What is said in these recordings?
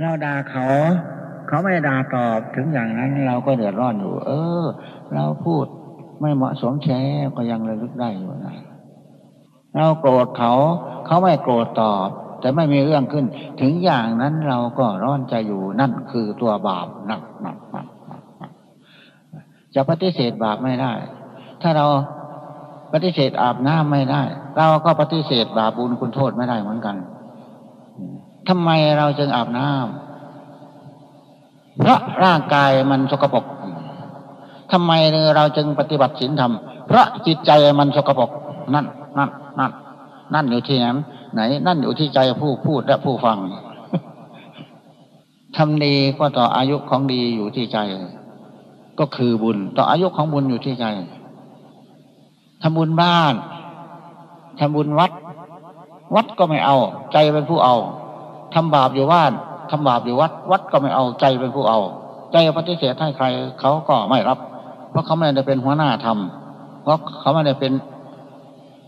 เราด่าเขา เขาไม่ด่าตอบถึงอย่างนั้น เราก็เดือดร้อนอยู่ เออ เราพูดไม่เหมาะสมแช่ก็ยังระลึกได้อยู่นะเราโกรธเขา เขาไม่โกรธตอบ แต่ไม่มีเรื่องขึ้น ถึงอย่างนั้นเราก็ร้อนใจอยู่นั่นคือตัวบาปหนักหนักหนักจะปฏิเสธบาปไม่ได้ ถ้าเราปฏิเสธอาบน้ำไม่ได้ เราก็ปฏิเสธบาปบุญคุณโทษไม่ได้เหมือนกัน ทำไมเราจึงอาบน้ำเพราะร่างกายมันสกปรกทำไมเราจึงปฏิบัติศีลธรรมเพราะจิตใจมันสกปรกนั่นนั่นนั่นนั่นอยู่ที่นั้นไหน นั่นอยู่ที่ใจผู้พูดและผู้ฟังทำดีก็ต่ออายุของดีอยู่ที่ใจ ก็คือบุญ ต่ออายุของบุญอยู่ที่ใจทำบุญบ้านทำบุญวัด วัดก็ไม่เอา ใจเป็นผู้เอา ทำบาปอยู่บ้านทำบาปอยู่วัด วัดก็ไม่เอาใจเป็นผู้เอา ใจปฏิเสธให้ใครเขาก็ไม่รับ เพราะเขาไม่ได้เป็นหัวหน้าทำเพราะเขาไม่ได้เป็น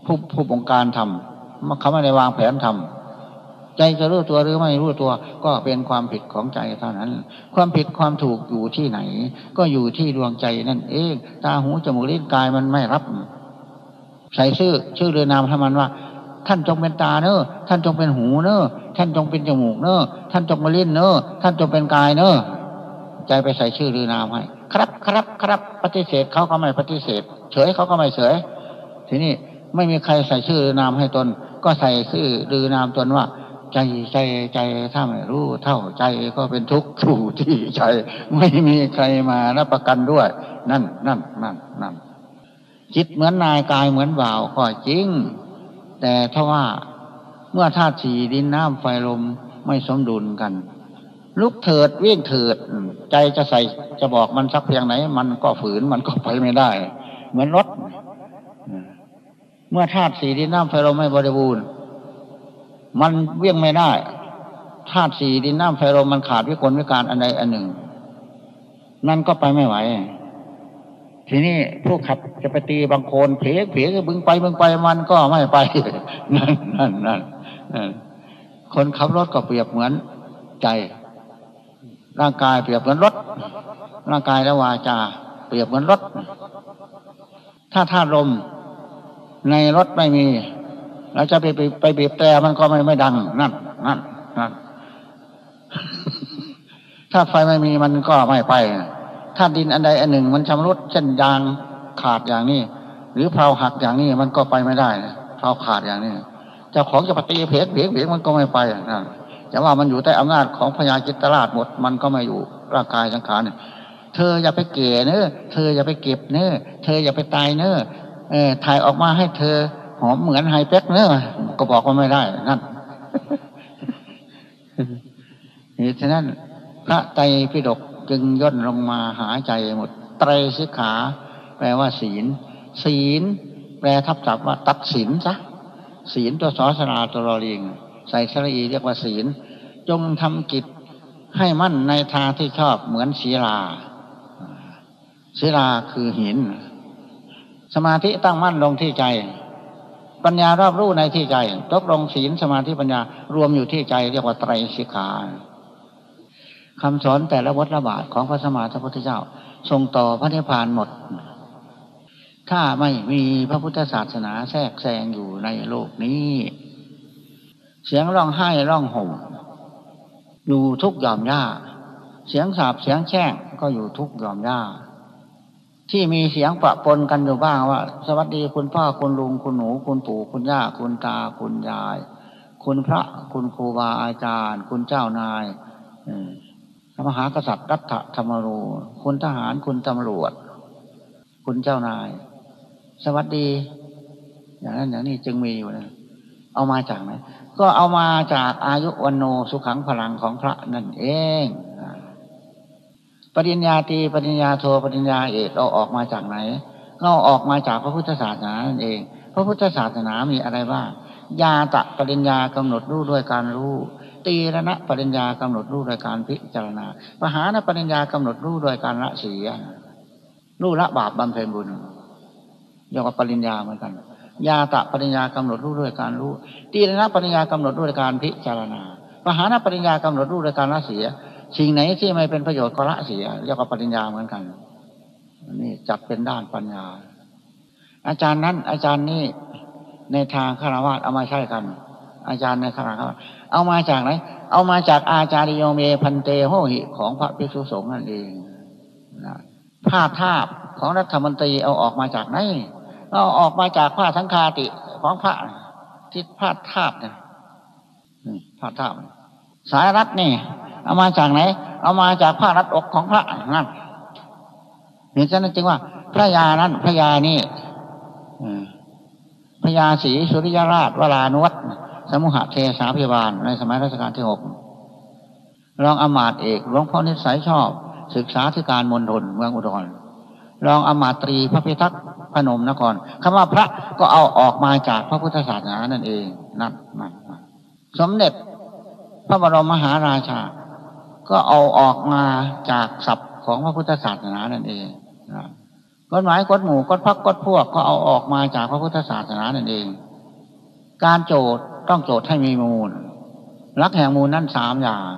ผู้ผู้บงการทำเขาไม่ได้วางแผนทำใจจะรู้ตัวหรือไม่รู้ตัว ก็เป็นความผิดของใจเท่านั้น ความผิดความถูกอยู่ที่ไหน ก็อยู่ที่ดวงใจนั่นเองตาหูจมูกลิ้นกายมันไม่รับ ใส่ชื่อ ชื่อเรือนามให้มันว่า ท่านจงเป็นตาเนอะท่านจงเป็นหูเนอะท่านจงเป็นจมูกเนอะท่านจงมาเลิ้นเนอะท่านจงเป็นกายเนอะใจไปใส่ชื่อเรือนามให้ ครับครับครับปฏิเสธเขาก็ไม่ปฏิเสธ เฉยเขาก็ไม่เฉย ทีนี้ไม่มีใครใส่ชื่อเรือนามให้ตน ก็ใส่ชื่อเรือนามตนว่า ใจใจใจถ้าไม่รู้เท่าใจก็เป็นทุกข์อยู่ที่ใจไม่มีใครมารับประกันด้วย นั่นนั่นนั่นนั่นจิตเหมือนนายกายเหมือนบ่าวก็จริง แต่ถ้าว่าเมื่อธาตุสี่ดินน้ำไฟลมไม่สมดุลกัน ลุกเถิดวิ่งเถิด ใจจะใส่จะบอกมันสักเพียงไหน มันก็ฝืนมันก็ไปไม่ได้ เหมือนรถ เมื่อธาตุสี่ดินน้ำไฟลมไม่บริบูรณ์ มันเวี่ยงไม่ได้ธาตุสี่ดินน้ำไฟลมมันขาดวิกลวิการอันใดอันหนึ่ง นั่นก็ไปไม่ไหว ทีนี้ผู้ขับจะไปตีบางคนเผียเผียบึงไปบึงไปมันก็ไม่ไปนั่นนั่นนั่นคนขับรถก็เปรียบเหมือนใจ ร่างกายเปรียบเหมือนรถ ร่างกายและวาจา เปรียบเหมือนรถ ถ้าธาตุลมในรถไม่มีเราจะไปไปไปบีบแต่มันก็ไม่ไม่ดัง นั่นนั่นนั่นถ้าไฟไม่มีมันก็ไม่ไป ถ้าดินอันใดอันหนึ่ง มันชำรุดเช่นยางขาดอย่างนี้ หรือเพลาหักอย่างนี้มันก็ไปไม่ได้เพลาขาดอย่างนี้เจ้าของจะปฏิเพกเพกเพกมันก็ไม่ไปนะแต่ว่ามันอยู่ใต้อำนาจของพญาจิตราชหมดมันก็ไม่อยู่ร่างกายสังขารเนี่ยเธออย่าไปเก๋เนื้อเธออย่าไปเก็บเนื้อเธออย่าไปตายเนื้อเออถ่ายออกมาให้เธอหอมเหมือนไฮเป็กเนื้อก็บอกว่าไม่ได้นั่นเหตุฉะนั้นพระไตรปิฎก จึงย่นลงมาหาใจหมดไตรสิกขา แปลว่าศีล ศีล แปลทับศัพท์ว่า ตัดศีลซะศีลตัวสอสนาตัวรอลิงใส่สระอีเรียกว่าศีล จงทำกิจให้มั่นในทางที่ชอบเหมือนศีลาศีลาคือหิน สมาธิตั้งมั่นลงที่ใจ ปัญญารอบรู้ในที่ใจตกลงศีลสมาธิปัญญารวมอยู่ที่ใจ เรียกว่าไตรสิกขา คำสอนแต่ละวัฏระบาทของพระสมมาสัมพุทธเจ้า ทรงต่อพระนิพพานหมด ถ้าไม่มีพระพุทธศาสนาแทรกแซงอยู่ในโลกนี้ เสียงร้องไห้ร้องห่มอยู่ทุกยอมย่าเสียงสาบเสียงแช่งก็อยู่ทุกยอมย่าที่มีเสียงปะปนกันอยู่บ้างว่า สวัสดีคุณพ่อคุณลุงคุณหนู คุณปู่คุณย่า คุณตาคุณยาย คุณพระคุณครูบาอาจารย์ คุณเจ้านาย มหากษัตริย์รัฐธรรมรูคุณทหารคุณตำรวจ คุณเจ้านาย สวัสดี อย่างนั้นอย่างนี้จึงมีอยู่นะ เอามาจากไหนก็เอามาจากอายุวันโนสุขังพลังของพระนั่นเองปริญญาตีปริญญาโทปริญญาเอกเราออกมาจากไหนเราออกมาจากพระพุทธศาสนานั่นเอง พระพุทธศาสนามีอะไรบ้างยาตะปริญญากำหนดรู้ด้วยการรู้ ตีระณะปริญญากำหนดรู้โดยการพิจารณาปหานปริญญากำหนดรู้โดยการละเสียรู้ละบาปบำเพ็ญบุญเรียกว่าปริญญาเหมือนกัน ยาตะปริญญากำหนดรู้ด้วยการรู้ ตีระณะปริญญากำหนดรู้ด้วยการพิจารณาปหานปริญญากำหนดรูปโดยการละเสีย สิ่งไหนที่ไม่เป็นประโยชน์ก็ละเสียเรียกว่าปริญญาเหมือนกันนี่จัดเป็นด้านปัญญา อาจารย์นั้นอาจารย์นี่ในทางคารวะเอามาใช้กัน อาจารย์ในครวะเอามาจากไหน เอามาจากอาจาริโยเมพันเตโหหิของพระภิกษุสงฆ์นั่นเองภาพภาพของรัฐมนตรีเอาออกมาจากไหนเอาออกมาจากผ้าสังคาติของพระที่ผ้าทาบเนี่ยผ้าทาบสายรัดนี่ เอามาจากไหน เอามาจากผ้ารัดอกของพระนั่นเห็นฉะนั้นจึงว่า พระยานั้นพระยานี่พระยาศรีสุริยราชวรานุวัต สมุหเทสาพิบาลในสมัยรัชกาลที่หกรองอมาตเอกหลวงพ่อนิสัยชอบ ศึกษาธิการมณฑลเมืองอุดรรองอมาตรีพระพิทักษ์พนมนครคำว่าพระก็เอาออกมาจากพระพุทธศาสนานั่นเองนั่นนั่นสมเด็จพระบรมมหาราชา ก็เอาออกมาจากศัพท์ของพระพุทธศาสนานั่นเองกฎหมายกฎหมู่กฎพักกฎพวกก็เอาออกมาจากพระพุทธศาสนานั่นเอง การโจทย์ ต้องโจทย์ให้มีมูลรักแห่งมูลนั่นสามอย่าง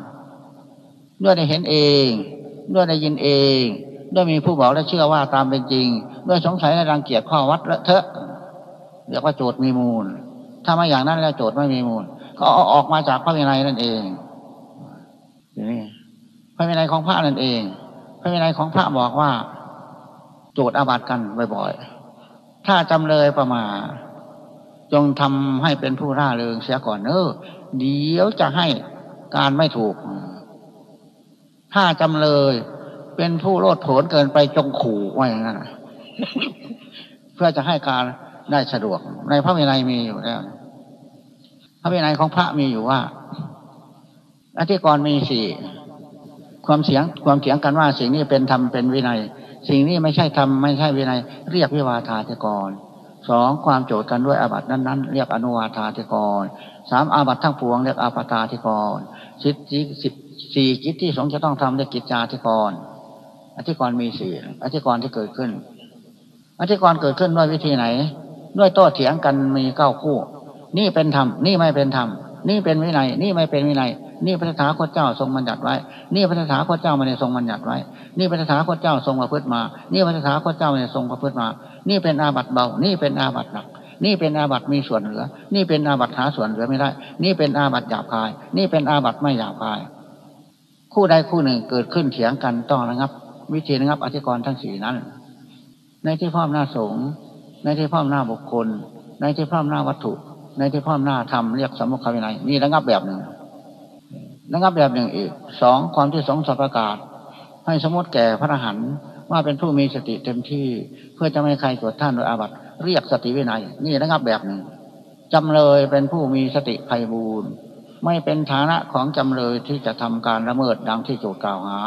ด้วยได้เห็นเอง ด้วยได้ยินเอง ด้วยมีผู้บอกและเชื่อว่าตามเป็นจริง ด้วยสงสัยและรังเกียจข้อวัดเละเทอะเรียกว่าโจทย์มีมูล ถ้าไม่อย่างนั้นแล้วโจทย์ไม่มีมูล ก็เอาออกมาจากพระวินัยนั่นเองนี่พระวินัยของพระนั่นเอง พระวินัยของพระบอกว่า โจทย์อาบัติกันบ่อยๆถ้าจำเลยประมา จงทำให้เป็นผู้ร่าเริงเสียก่อนเนอเดี๋ยวจะให้การไม่ถูก ถ้าจำเลยเป็นผู้โลดโผนเกินไปจงขู่ไว้อย่างนั้นเพื่อจะให้การได้สะดวก ในพระวินัยมีอยู่แล้วพระวินัยของพระมีอยู่ว่าอธิกรมีสี่ความเสียงความเสียงกันว่าสิ่งนี้เป็นธรรมเป็นวินัย สิ่งนี้ไม่ใช่ธรรมไม่ใช่วินัย เรียกวิวาทาธิกร สองความโจทย์กันด้วยอาบัตินั้นๆ เรียกอนุวาทาธิกรสามอาบัติทั้งปวงเรียกอาปตาธิกรสิบสี่กิจที่สงจะต้องทำเรียกกิจจาธิกรอธิกรมีสี่อธิกรที่เกิดขึ้น อธิกรเกิดขึ้นด้วยวิธีไหน ด้วยโต้เถียงกันมีเก้าคู่ นี่เป็นธรรมนี่ไม่เป็นธรรมนี่เป็นวินัย นี่ไม่เป็นวินัย นี่พระธาคตเจ้าทรงบัญญัติไว้ นี่พระธาคตเจ้าไม่ได้ทรงบัญญัติไว้ นี่พระธาคตเจ้าทรงประพฤติมา นี่พระธาคตเจ้าไม่ได้ทรงประพฤติมา นี่เป็นอาบัติเบา นี่เป็นอาบัติหนัก นี่เป็นอาบัติมีส่วนเหลือ นี่เป็นอาบัติหาส่วนเหลือไม่ได้ นี่เป็นอาบัติหยาบคาย นี่เป็นอาบัติไม่หยาบคาย คู่ใดคู่หนึ่งเกิดขึ้นเถียงกันต้องระงับ วิธีนะครับอธิกรณ์ทั้งสี่นั้น ในที่พ่อมหน้าสงฆ์ในที่พ่อมหน้าบุคคล ในที่พ่อมหน้าวัตถุ ในที่พ่อมหน้าธรรมเรียกสมุขวินัยนี่ระงับแบบหนึ่งระงับแบบหนึ่งอีกสองความที่สงสัประกาศ ให้สมมติแก่พระอรหันต์ ว่าเป็นผู้มีสติเต็มที่ เพื่อจะไม่ใครตรวจท่านโดยอาบัติเรียกสติวินัย นี่ระงับแบบหนึ่งจำเลยเป็นผู้มีสติไพบูรณ์ไม่เป็นฐานะของจำเลยที่จะทำการละเมิดดังที่โจทกล่าวหา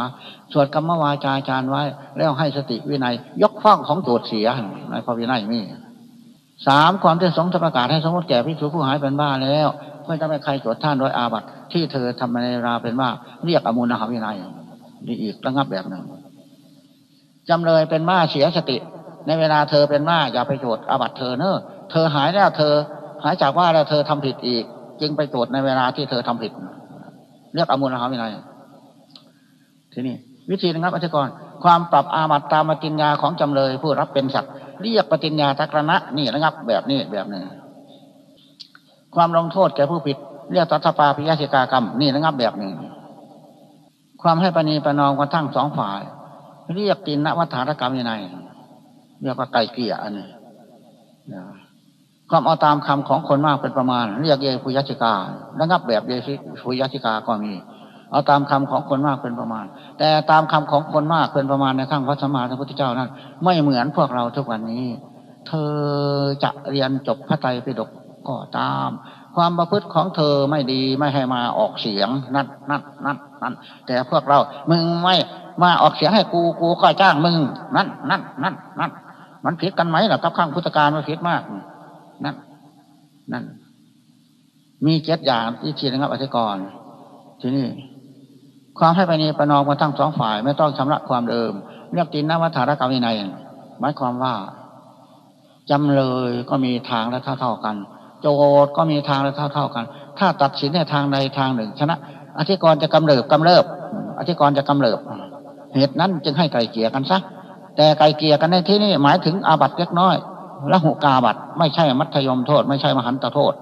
สวดกรรมวาจาจารไว้ แล้วให้สติวินัย ยกฟ้องของโจทก์เสียในพระวินัยมีสามความที่สงฆ์ประกาศให้สมมติแก่ภิกษุผู้หายเป็นบ้าแล้ว เพื่อจะไม่ให้ใครโจทท่านโดยอาบัติที่เธอทำในคราวเป็นบ้าเรียกอมูฬหวินัยนี่อีกระงับแบบหนึ่ง จำเลยเป็นบ้าเสียสติ ในเวลาเธอเป็นบ้าอย่าไปโจทอาบัติเธอเนอเธอหายแล้วเธอ หายจากบ้าแล้วเธอทำผิดอีก จึงไปโจทในเวลาที่เธอทำผิด เรียกอมูลนะครับวินัยทีนี้วิธีนะครับอาจารย์ความปรับอามัตตามติญญาของจำเลยผู้รับเป็นสัตว์เรียกปฏิญญาทักรณะนี่นะครับ แบบนี้แบบหนึ่งความลงโทษแก่ผู้ผิด เรียกตัทปาพิยาสิกากรรม นี่นะครับแบบหนึ่งความให้ปณีประนอมกันทั้งสองฝ่าย เรียกตินนวัฏฐานกรรมยังไงเรียกว่าไก่เกี่ยอันนี้ความเอาตามคำของคนมากเป็นประมาณ เรียกเยพุยัชิการะงับแบบเยพุยัชิกาก็มี เอาตามคำของคนมากเป็นประมาณ แต่ตามคำของคนมากเป็นประมาณในข้างพระสมมาสัมพุทธเจ้านั้น ไม่เหมือนพวกเราทุกวันนี้ เธอจะเรียนจบพระไตรปิฎกก็ตาม ความประพฤติของเธอไม่ดีไม่ให้มาออกเสียงนัดนัดนัดนัดแต่พวกเรา มึงไม่มาออกเสียงให้กูกูก็จ้างมึงนั่นนั่นนั่นนั่นมันผิดกันไหมล่ะกับข้างพุทธการมันผิดมากนั่นนั่นมีเจ็ดอย่างที่ทีนะครับอธิกรที่นี้ความให้ไปนี้ประนอมกันทั้งสองฝ่าย ไม่ต้องชำระความเดิม เรียกตินนวัฏารกรรมวินัยหมายความว่าจำเลยก็มีทางและเท่าเท่ากัน โจทย์ก็มีทางและเท่าเท่ากัน ถ้าตัดสินในทางใดทางหนึ่ง ชนะ อธิกรจะกำเริบกำเริบ อธิกรจะกำเริบ เหตุนั้นจึงให้ไกลเกี่ยกันซะ แต่ไกลเกี่ยกันในที่นี้หมายถึงอาบัตเล็กน้อยละหุกาบัตไม่ใช่มัธยมโทษ ไม่ใช่มหันตโทษ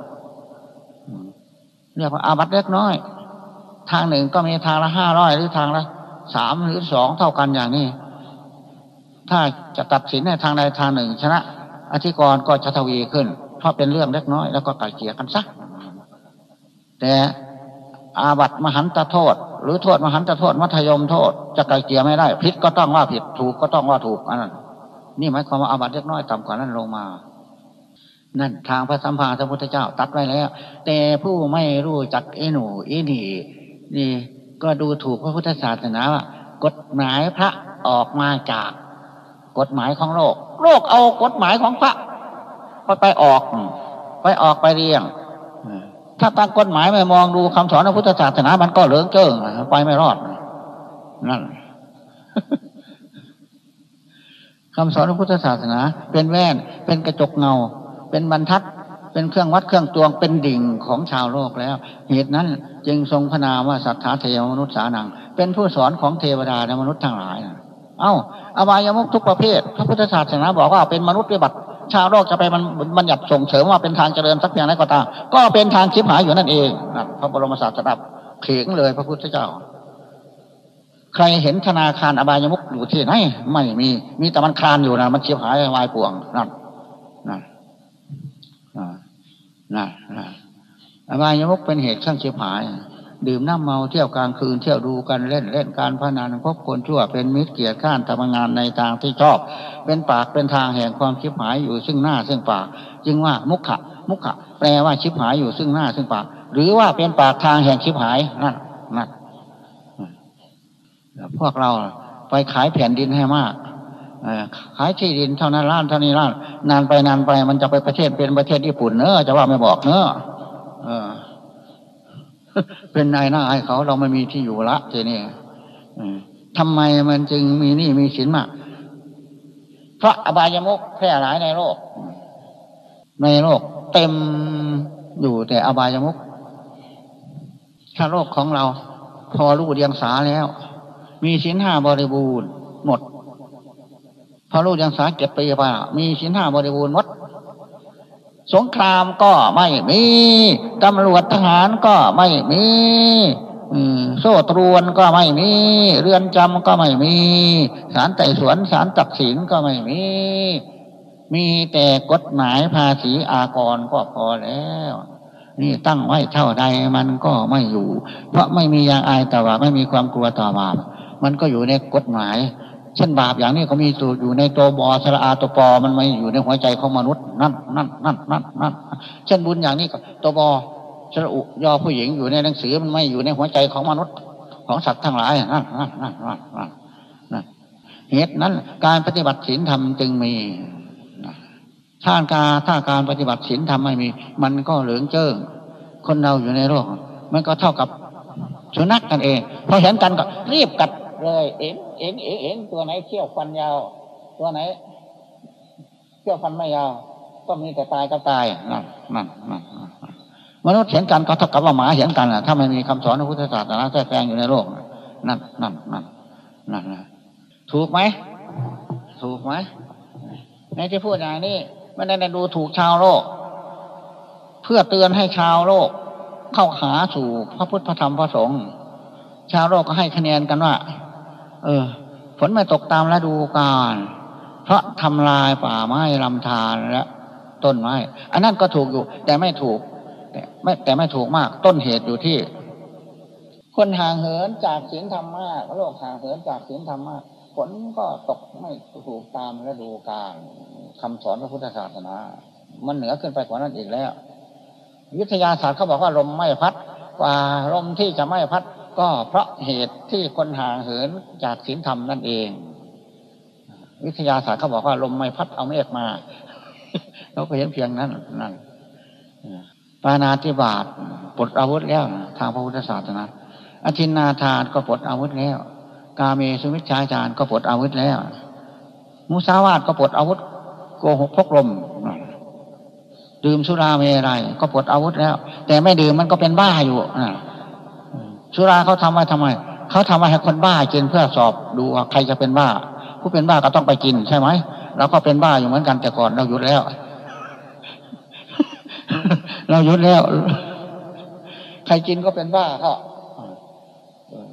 เรียกว่าอาบัตเล็กน้อย ทางหนึ่งก็มีทางละห้าร้อยหรือทางละสามหรือสองเท่ากันอย่างนี้ ถ้าจะตัดสินในทางใดทางหนึ่ง ชนะ อธิกรก็จะทวีขึ้น เพราะเป็นเรื่องเล็กน้อยแล้วก็ไกลเกลี่ยกันซะแต่อาบัตมหันตโทษ หรือโทษมหันตโทษมัธยมโทษ จะไกลเกลี่ยไม่ได้ผิดก็ต้องว่าผิดถูกก็ต้องว่าถูกอันนั้นนี่หมายความว่าอาบัตเล็กน้อยต่ำกว่านั้นลงมา นั่นทางพระสัมภาสัมพุทธเจ้าตัดไว้แล้ว แต่ผู้ไม่รู้จักเอหนูอีนี่นี่ก็ดูถูกพระพุทธศาสนาว่ากฎหมายพระออกมาจาก กฎหมายของโลก โลกเอากฎหมายของพระ ไปไปออกไปออกไปเรียงถ้าตั้งกฎหมายไม่มองดูคำสอนพระพุทธศาสนา มันก็เหลืองเจิ้งไปไม่รอด นั่นคำสอนพระพุทธศาสนา เป็นแว่น เป็นกระจกเงา เป็นบรรทัด เป็นเครื่องวัดเครื่องตวงเป็นดิ่งของชาวโลกแล้ว เหตุนั้นจึงทรงพนามว่าสัทธาเทวมนุษย์สานัง เป็นผู้สอนของเทวดาและมนุษย์ทั้งหลาย เอ้าอบายมุกทุกประเภท พระพุทธศาสนาบอกว่าเป็นมนุษย์ปฏิบัติ ชาวโลกจะไปมันบัญญัติส่งเสริมว่าเป็นทางเจริญสักเพียงไหนก็ตามก็เป็นทางชิบหายอยู่นั่นเองนะพระบรมศาสดาเขียงเลยพระพุทธเจ้า ใครเห็นธนาคารอบายมุกอยู่ที่ไหนไม่มี มีแต่มันคลานอยู่นะมันเชียบหายวายป่วงนั่นนั่นนั่นนั่นอบายมุกเป็นเหตุขั้นเชียบหาย ดื่มน้ำเมาเที่ยวกลางคืนเที่ยวดูกันเล่นเล่นการพนันพบคนชั่วเป็นมิตรเกียรติข้านทำงานในทางที่ชอบ เป็นปากเป็นทางแห่งความชิบหายอยู่ซึ่งหน้าซึ่งปาก จึงว่ามุขะมุขะแปลว่าชิบหายอยู่ซึ่งหน้าซึ่งปาก หรือว่าเป็นปากทางแห่งชิบหายนั่นนั่นพวกเราไปขายแผ่นดินให้มากขายที่ดินเท่านั้นล้านเท่านี้ล้านนานไปนานไปมันจะไปประเทศเป็นประเทศญี่ปุ่นเนอะจะว่าไม่บอกเนอะ เป็นนายหน้าให้เขาเราไม่มีที่อยู่ละทีนี้ทำไมมันจึงมีนี่มีสินมาก เพราะอบายมุกแพร่หลายในโลก ในโลกเต็มอยู่แต่อบายมุกถ้าโลกของเรา พอรู้เดียงสาแล้ว มีสินห้าบริบูรณ์หมดพระลูกยังสาเก็บไปป่ามีสินห้าบริบูรณ์หมด สงครามก็ไม่มี ตำรวจทหารก็ไม่มีโซ่ตรวนก็ไม่มี เรือนจำก็ไม่มีสารไต่สวนสารตักสินก็ไม่มี มีแต่กฎหมายภาษีอากรก็พอแล้ว นี่ตั้งไว้เท่าใดมันก็ไม่อยู่ เพราะไม่มียางอายแต่ว่าไม่มีความกลัวต่อบาปมันก็อยู่ในกฎหมาย เช่นบาปอย่างนี้ก็มีตัวอยู่ในตัวบอสระอาตัวปอมันไม่อยู่ในหัวใจของมนุษย์นั่นนั่นนั่นนั่นนั่นเช่นบุญอย่างนี้ก็ตัวบอสระอุยอผู้หญิงอยู่ในหนังสือมันไม่อยู่ในหัวใจของมนุษย์ของสัตว์ทั้งหลายนั่นนั่นนั่นนั่นนั่นเหตุนั้นการปฏิบัติศีลธรรมจึงมีถ้าการถ้าการปฏิบัติศีลธรรมไม่มี มันก็เหลืองเจิ้งคนเราอยู่ในโลกมันก็เท่ากับสุนัขกันเองพอเห็นกันก็รีบกัด เลย เอ็งเอ็งเอ็งเอ็งตัวไหนเขี้ยวฟันยาว ตัวไหนเขี้ยวฟันไม่ยาว ก็มีแต่ตายก็ตายนั่นนั่นนั่นมนุษย์เห็นกันก็เท่ากับว่าหมาเห็นกันอะถ้าไม่มีคำสอนของพุทธศาสนาแทรกแซงอยู่ในโลกนั่นนั่นนั่นนั่นถูกไหมถูกไหมในที่พูดอย่างนี้ไม่ได้ดูถูกชาวโลก เพื่อเตือนให้ชาวโลก เข้าหาสู่พระพุทธธรรมพระสงฆ์ชาวโลกก็ให้คะแนนกันว่า เออ ฝนไม่ตกตามฤดูกาลเพราะทำลายป่าไม้ลำธารและต้นไม้ อันนั้นก็ถูกอยู่ แต่ไม่ถูก แต่ไม่แต่ไม่ถูกมาก ต้นเหตุอยู่ที่ คนห่างเหินจากศีลธรรมมากโลกห่างเหินจากศีลธรรมมากฝนก็ตกไม่ถูกตามฤดูกาลคำสอนพระพุทธศาสนา มันเหนือขึ้นไปกว่านั้นอีกแล้ว วิทยาศาสตร์เขาบอกว่าลมไม่พัดกว่าลมที่จะไม่พัด ก็เพราะเหตุที่คนห่างเหินจากศีลธรรมนั่นเอง วิทยาศาสตร์เขาบอกว่าลมไม่พัดเอาเมฆมา เราก็เห็นเพียงนั้นนั่นปานาธิบาตปลดอาวุธแล้วทางพระพุทธศาสนาอธินาทานก็ปลดอาวุธแล้ว กาเมสุมิชฌาจารก็ปลดอาวุธแล้ว มุสาวาตก็ปลดอาวุธโกหกพกลมดื่มสุราเมรัยก็ปลดอาวุธแล้ว แต่ไม่ดื่มมันก็เป็นบ้าอยู่นะ สุราเขาทำไว้ทำไมเขาทำไว้ให้คนบ้ากินเพื่อสอบดูว่าใครจะเป็นบ้า ผู้เป็นบ้าก็ต้องไปกินใช่ไหมเราก็เป็นบ้าอยู่เหมือนกันแต่ก่อนเราหยุดแล้ว เราหยุดแล้ว ใครกินก็เป็นบ้าเขา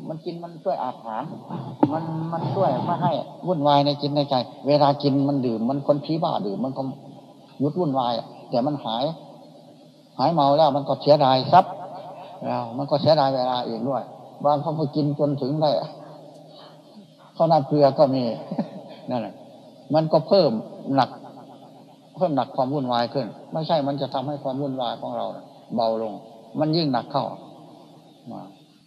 มันกินมันช่วยอาหารมันมันช่วยไม่ให้วุ่นวายในจิตในใจ เวลากินมันดื่ม มันคนผีบ้าดื่มมันก็ยุดวุ่นวายแต่มันหาย หายเมาแล้วมันก็เสียดายทรัพย์ แล้วมันก็เสียดายเวลาอีกด้วย บางเขาไปกินจนถึงได้ข้าวหน้าเกลือก็มีนั่นแหละมันก็เพิ่มหนัก เพิ่มหนักความวุ่นวายขึ้น ไม่ใช่มันจะทำให้ความวุ่นวายของเรา เบาลง มันยิ่งหนักเข้า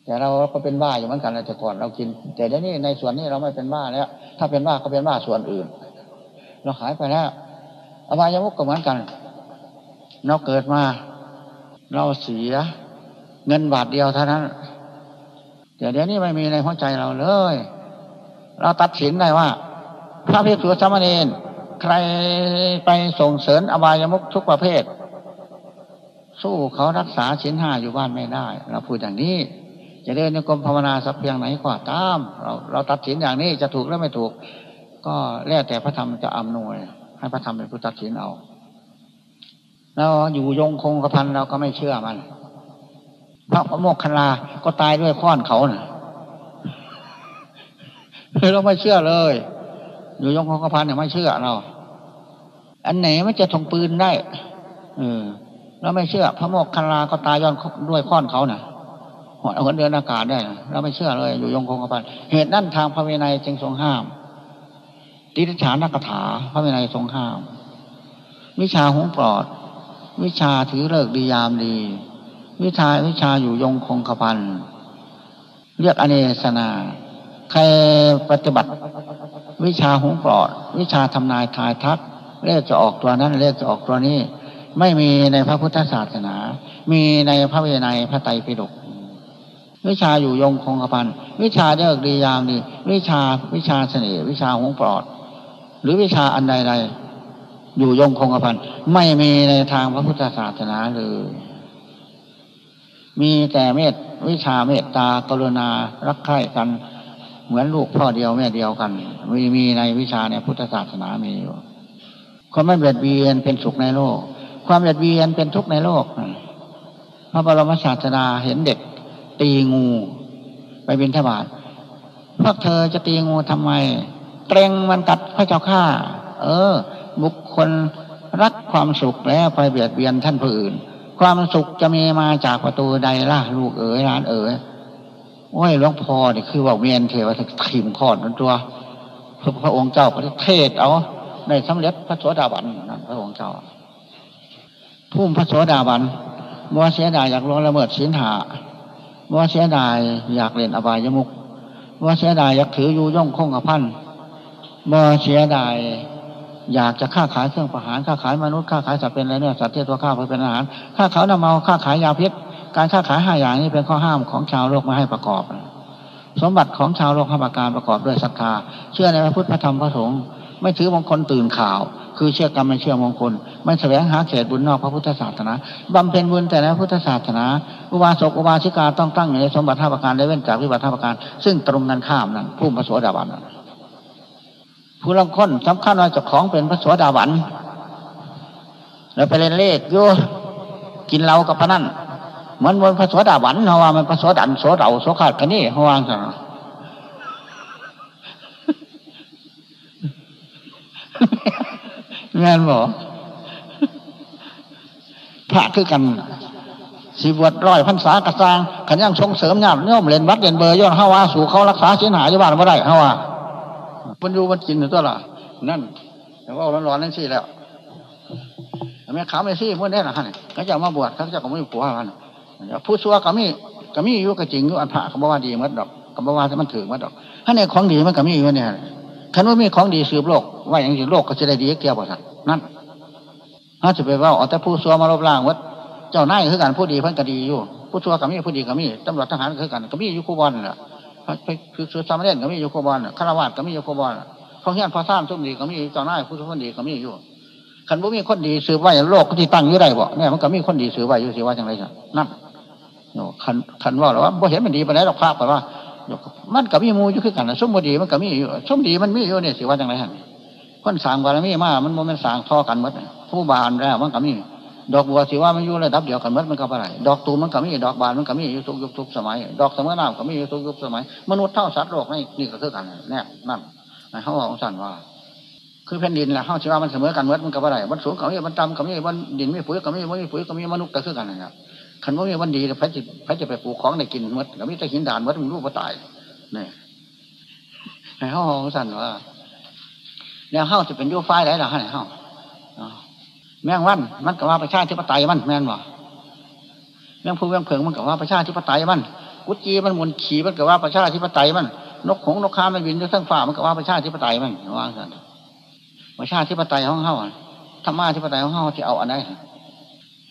แต่เราก็เป็นบ้าอยู่เหมือนกันแต่ก่อนเรากิน แต่เดี๋ยวนี้ในส่วนนี้เราไม่เป็นบ้าแล้ว ถ้าเป็นบ้าก็เป็นบ้าส่วนอื่น เราหายไปแล้วอบายมุกก็เหมือนกัน เราเกิดมา เราเสีย เงินบาทเดียวเท่านั้นแต่เดี๋ยวนี้ไม่มีในหัวใจเราเลย เราตัดสินได้ว่า พระภิกษุสามเณรใครไปส่งเสริญอบายมุกทุกประเภท สู้เขารักษาชิ้นห้าอยู่บ้านไม่ได้ เราพูดอย่างนี้ จะเดินในกรมภาวนาสักเพียงไหนก็ตาม เราเราตัดสินอย่างนี้จะถูกหรือไม่ถูก ก็แล้วแต่พระธรรมจะอำนวย ให้พระธรรมเป็นผู้ตัดสินเอาเราอยู่ยงคงกระพันเราก็ไม่เชื่อมัน พระโมกขลา ก็ตายด้วยข้อนเขาน่ะเราไม่เชื่อเลย อยู่ยงคงกระพันเนี่ยไม่เชื่อเราอันไหนมันจะทงปืนได้ เออเราไม่เชื่อ พระโมกขลา ก็ตายย้อนด้วยข้อนเขาน่ะหัวเดินอากาศได้เราไม่เชื่อเลย อยู่ยงคงกระพันเหตุนั่นทางพระเวไนจึงทรงห้ามติริฉานักถา พระเวนัยทรงห้าม วิชาหงปลอด วิชาถือเลิกดียามดี วิชาวิชาอยู่ยงคงกระพันเรียกอเนสนา ใครปฏิบัติ วิชาหงปลอด วิชาทำนายทายทัก เลขจะออกตัวนั้นเลขจะออกตัวนี้ ไม่มีในพระพุทธศาสนา มีในพระเวไนพระไตรปิฎกวิชาอยู่ยงคงกระพันวิชาเลิกดียามดี วิชาวิชาเสน่ห์วิชาหงปลอด หรือวิชาอันใดๆอยู่ยงคงกระพันไม่มีในทางพระพุทธศาสนาเลย มีแต่เมตวิชาเมตตากรุณารักใคร่กัน เหมือนลูกพ่อเดียวแม่เดียวกัน มีมีในวิชาในพุทธศาสนามีอยู่ความไม่เบียดเบียนเป็นสุขในโลก ความเบียดเบียนเป็นทุกข์ในโลกพระบรมศาสดาเห็นเด็ก ตีงู ไปบินทบาทพวกเธอจะตีงูทำไม เกรงมันกัดพระเจ้าข้าเออ บุคคลรักความสุขแล้วไปเบียดเบียนท่านผู้อื่น ความสุขจะมีมาจากประตูใดล่ะลูกเอ๋ยร้านเอ๋ยโอ้ยหลวงพ่อนี่คือว่าเวียนเทวะทิมขอดนั่นตัวพระพระองค์เจ้าประเทศเอาในสำเร็จพระโสดาบันนั่นพระองค์เจ้าพุ่มพระโสดาบันมัวเสียดายอยากลงละเมิดศีลหามัวเสียดายอยากเล่นอบายมุกมัวเสียดายอยากถืออยู่ย่องคงกับพันเมื่อเสียดาย อยากจะค้าขายเครื่องประหารค้าขายมนุษย์ค้าขายสัตว์เป็นอะไรเนี่ยสัตว์เที่ตัวข้าเพื่อเป็นอาหารค้าเขานำเมาค้าขายยาพิษการค้าขายห้าอย่างนี้เป็นข้อห้ามของชาวโลกมาให้ประกอบ สมบัติของชาวโลกห้าประการประกอบด้วยศรัทธาเชื่อในพระพุทธพระธรรมพระสงฆ์ไม่ถือมงคลตื่นข่าว คือเชื่อกรรมไม่เชื่อมงคล ไม่แสวงหาเขตบุญนอกพระพุทธศาสนาบำเพ็ญบุญแต่ในพุทธศาสนาอุบาสกอุบาสิกาต้องตั้งอยู่ในสมบัติห้าประการได้เว้นจากวิบัติห้าประการ ซึ่งตรงกันข้ามนั้นผู้พระโสดาบันนั้น ผู้ลังค้นสำคัญว่าจะของเป็นพระสวสดาบันแล้วไปเล่นเลขโยกินเหล้ากับพนันเหมือนบนพระสวสดาบันเขาว่ามันพระสวสดันโสเดาโสขาดกันนี่เขาว่าสั่งงานบอกพระคือกันสีบวชร้อยพรรษากระซางขันยังส่งเสริมญาติโยมเรียนวัดเรียนเบอร์ย้อนเขาว่าสู่เขารักษาเสียหายยู่บ้านไม่ได้เขาวา มันอยู่มันกินอยู่ตัวละนั่นแต่ว่าร้อนๆนั่นสิแล้วแม่ขาวไม่ซี่พวกนี้ละฮะเขาจะมาบวชเขาจะก็ไม่ผัวมันผู้ซัวก็มีก็มีอยู่ก็จริงอยู่อันพระก็บอกว่าดีมัดดอกก็บอกว่ามันถือมัดดอกถ้าในของดีมันก็มีอยู่เนี่ยคันว่ามีของดีสืบโลก ว่าอย่างนี้โลกก็จะได้ดีเกี่ยวกับนั่นถ้าจะไปว่าเอาแต่ผู้ซัวมาลบล้างวัดเจ้านายคือกันผู้ดีเพิ่นก็ดีอยู่ผู้ซัวก็มีผู้ดีก็มีตำรวจทหารคือกันก็มีอยู่คู่บอลน่ะ คือสุสามเณรก็มีอยู่โคบอลคารวะก็มีอยู่โคบอลพอเฮียนพอสร้างทุกดีก็มีเจ้านาผู้ทุกคนดีก็มีอยู่ขันบ่มีคนดีสืบไว้โลกที่ตั้งอยู่ได้บ่เนี่ยมันก็มีคนดีสืบไว้อยู่สิว่าจังไรจ้ะนั่นขันขันว่าหรอว่าบ่เห็นมันดีไปไหนหรอกพระไปว่ามันก็มีมูอยู่คือกันนะสมบูดีมันก็มีอยู่สมดีมันมีอยู่เนี่ยสิว่าจังไรฮะคนสางบารมีมามันโมันสางทอกันหมดผู้บานแล้วมันก็มี ดอกบัวสิว่ามันอยู่ระดับเดียวกันหมดมันก็อะไรดอกตูมมันก็มีดอกบานมันก็มีอยู่ทุกยุคทุกสมัย ดอกสมอน้ำก็มีอยู่ทุกยุคสมัย มนุษย์เท่าสัตว์โลกนี่นี่ก็คือกันแน่นั่นเขาบอกสั่นว่า คือแผ่นดินแหละเขาชิว่ามันเสมอกันเมื่อมันกับอะไรมันสูงกับมีมันต่ำกับมีมันดินไม่ปุ๋ยกับมีมันไม่ปุ๋ยกับมีมนุษย์ก็คือกันนะครับขันว่ามีวันดีพระจะพระจะไปปลูกของในกินเมื่อกับมีแต่หินด่านเมื่อมันรู้ว่าตายเนี่ยในห้องสั่นว่า แล้วห้าจะเป็นยูไฟได้หรอฮะในห้อง แมงวันมันกับว่าประชาธิปไตยมันแม่นบ่แมงพูแมงเพิงมันกับว่าประชาธิปไตยมัน กุจีมันหมุนขี่มันกับว่าประชาธิปไตยมัน นกหงนกข้ามันบินด้วยทั้งฝ่ามันกับว่าประชาธิปไตยมันว่าสั่นประชาธิปไตยของเขาธรรมะธิปไตยของเขาที่เอาอันไหน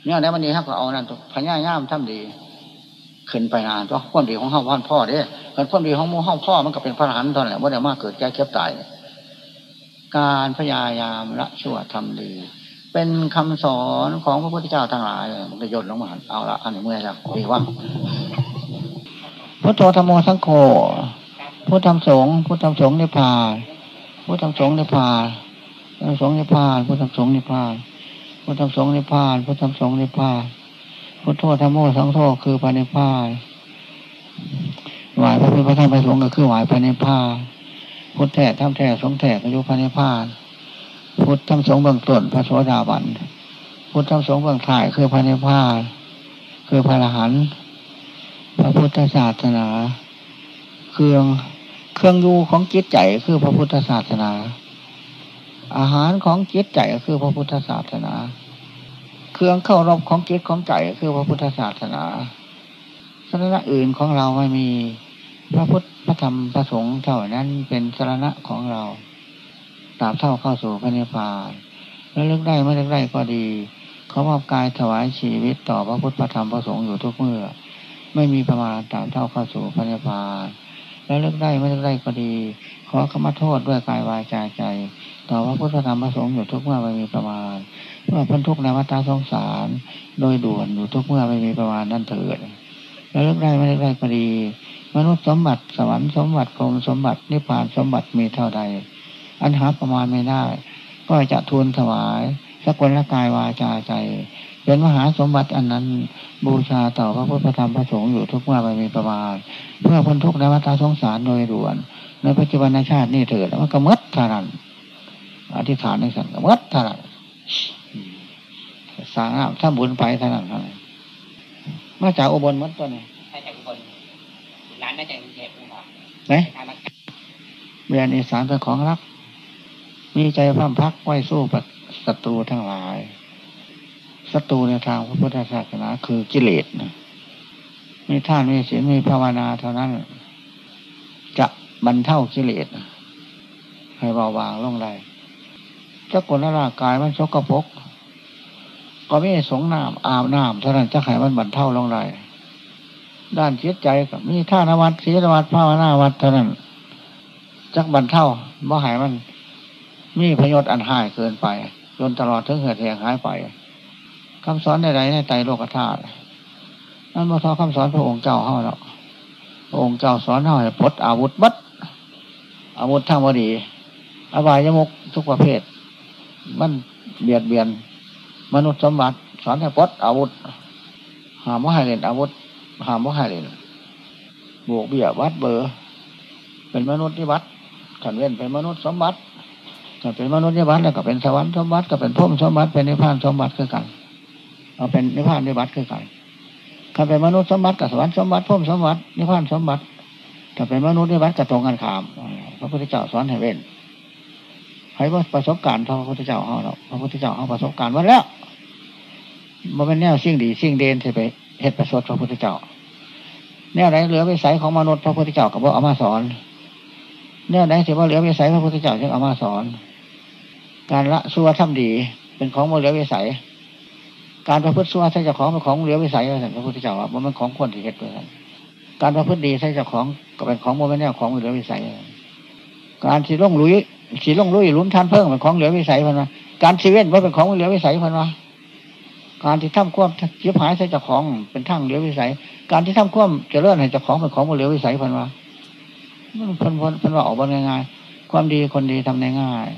เนี่ยในวันนี้ครับก็เอานั่นพญาย่ามทำดี ขึ้นไปนานตัวความดีของเขาพ่อพ่อเด้การความดีของมูห้องพ่อมันก็เป็นพระอรหันต์ตอนแหละว่าเดี๋ยวมาเกิดแก่เก็บตายการพยายามละชั่วทำดี เป็นคำสอนของพระพุทธเจ้าทั้งหลายมันก็ยนลงมาเอาละอันนี้เมื่อไหร่ดีว่าพุทโธธรรมโมสังโฆพุทธธรรมสงฆ์พุทธธรรมสงฆ์นิพพานพุทธธรรมสงฆ์นิพพานพุทธธรรมสงฆ์นิพพานพุทธธรรมสงฆ์นิพพานพุทธธรรมสงฆ์นิพพานพุทธธรรมสงฆ์นิพพานพุทโธธรรมโมสังโฆคือพระนิพพานไหวพระพุทธพระธรรมพระสงฆ์ก็คือไหวพระนิพพานพุทธแท้ธรรมแท้สงฆ์แท้ก็อยู่พระนิพพาน พุทธธรรมสงฆ์เบื้องต้นพระโสดาบัน พุทธธรรมสงฆ์เบื้องท้ายคือพระนิพพานคือพระอรหันต์พระพุทธศาสนา เครื่องเครื่องยูของจิตใจคือพระพุทธศาสนา อาหารของจิตใจคือพระพุทธศาสนา เครื่องเข้ารบของจิตของใจคือพระพุทธศาสนาสรณะอื่นของเราไม่มี พระพุทธพระธรรมพระสงฆ์เท่านั้นเป็นสระของเรา ตราบเท่าเข้าสู่พระนิพพานแล้วเลือกได้ไม่เลือกได้ก็ดี เขามอบกายถวายชีวิตต่อพระพุทธพระธรรมพระสงฆ์อยู่ทุกเมื่อ ไม่มีประมาณตามเท่าเข้าสู่พระนิพพานแล้วเลือกได้ไม่เลือกได้ก็ดี ขอขมาโทษด้วยกายวายใจใจ ต่อพระพุทธธรรมพระสงฆ์อยู่ทุกเมื่อไม่มีประมาณเพื่อพ้นทุกข์ในวัฏสงสาร โดยด่วนอยู่ทุกเมื่อไม่มีประมาณนั่นเถิดแล้วเลือกได้ไม่เลือกได้ก็ดี มนุษย์สมบัติสวรรค์สมบัติกรมสมบัตินิพพานสมบัติมีเท่าใด อันหาประมาณไม่ได้ ก็จะทูลถวายสกุลละกายวาจาใจเป็นมหาสมบัติอันนั้น บูชาต่อพระพุทธธรรมพระสงฆ์อยู่ทุกเมื่อไม่มีประมาณ เพื่อพ้นทุกข์ในวัฏสงสารโดยด่วน ในปัจจุบันชาตินี่เถิดมันก็มดทารันอธิษฐานในสันก็มดทารันสร้างน้ำถ้าบุญไปเท่านั้นมาจากอุบลมดตัวนี้ถ้าจากอุบลร้านน่าจะกรุงเทพหรือเปล่าไหนถ้ามาเวียนอีสานเป็นของรัก มีใจพร่ำพักไว้สู้ปัดศัตรูทั้งหลายศัตรูในทางพระพุทธศาสนาคือกิเลสนะมีท่านมีศีลมีภาวนาเท่านั้น จะบรรเทากิเลสให้เบาบางลงได้จ้ากลร่างกายมันชกกระปรกก็ไม่สงน้ำอาบน้ำเท่านั้นจะให้มันบรรเทาลงได้ด้านจิตใจก็มีท่านวัดศีลวัดภาวนาวัดเท่านั้นจักบรรเทาบ่หายมัน มีพยศอันหายเกินไป จนตลอดถึงเหือดแหงหายไปคำสอนใดๆในใจโลกธาตุนั่นบ่ทอคำสอนพระองค์เจ้าเฮาหรอกพระองค์เจ้าสอนเฮาให้ปลดอาวุธบัดอาวุธทางบดีอบายยมุกทุกประเภท มันเบียดเบียน มนุษย์สมบัติ สอนให้ปลดอาวุธ หามว่าให้เล่นอาวุธ หามว่าให้เล่นบวกเบี้ยวัดเบอร์ เป็นมนุษย์ที่วัดขันเว้นเป็นมนุษย์สมบัติ ถ้าเป็นมนุษย์นิบัติแล้วก็เป็นสวรรค์สมบัติก็เป็นพุ่มสมบัติเป็นนิพพานสมบัติคือกัน เอาเป็นนิพพานนิบัติคือกันถ้าเป็นมนุษย์สมบัติกับสวรรค์สมบัติพุ่มสมบัตินิพพานสมบัติถ้าเป็นมนุษย์นิบัติก็ตรงกันข้ามพระพุทธเจ้าสอนให้เว้นให้ว่าประสบการณ์ท่าพระพุทธเจ้าเขาเราพระพุทธเจ้าเขาประสบการณ์มาแล้วมันเป็นแนวสิ่งดีสิ่งเด่นที่ไปเหตุประสบพระพุทธเจ้าแนวไหนเหลือวิสัยของมนุษย์พระพุทธเจ้ากับว่าเอามาสอนแนวไหนที่ว่าเหลือวิสัยพระพุทธเจ้าจึงเอามาสอน การละชั่วทำดี เป็นของโมเหลือวิสัย การประพฤติชั่วใช่เจ้าของเป็นของเหลือวิสัยสันพระพุทธเจ้าว่ามันเป็นของคนที่เหตุด้วยกันการประพฤติดีใช่เจ้าของก็เป็นของโมเป็นแนวของเหลือวิสัย การสีล่องลุยสีล่องลุยลุ้มทานเพิ่งเป็นของเหลือวิสัยพันนะการชีเวิตว่าเป็นของเหลือวิสัยพันวะการที่ทำความเสียหายใส่เจ้าของเป็นทั้งเหลือวิสัย การที่ทำความเจริญให้เจ้าของเป็นของเหลือวิสัยพันวะมันพันพันพันว่าออกบนง่ายๆความดีคนดีทำได้ง่าย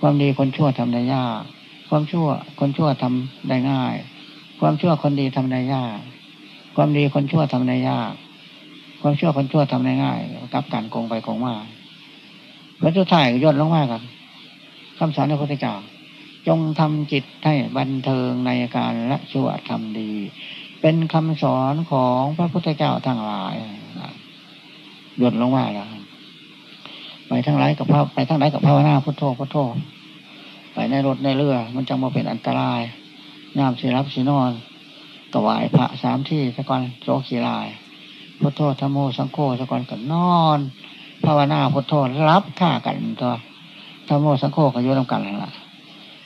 ความดีคนชั่วทำได้ยาก ความชั่วคนชั่วทำได้ง่าย ความชั่วคนดีทำได้ยาก ความดีคนชั่วทำได้ยาก ความชั่วคนชั่วทำได้ง่ายกับการโกงไปโกงมาพระเจ้าถ่ายย่นลงมากันคำสอนพระพุทธเจ้าจงทำจิตให้บันเทิงในการละชั่วทำดี เป็นคำสอนของพระพุทธเจ้าทั้งหลายย่นลงมาแล้ว ไปทั้งหลายกับพระไปทั้งหลายกับพระวนาพุทโธพุทโธไปในรถในเรือ มันจะมาเป็นอันตรายยามสิรับสินอนกวายพระสามที่สะกอนโจขีลายพุทโธธรรมโมสังโฆสะกอนกันนอน ภาวนาพุทโธรับท่ากันตัวธรรมโมสังโฆก็โยนกันละ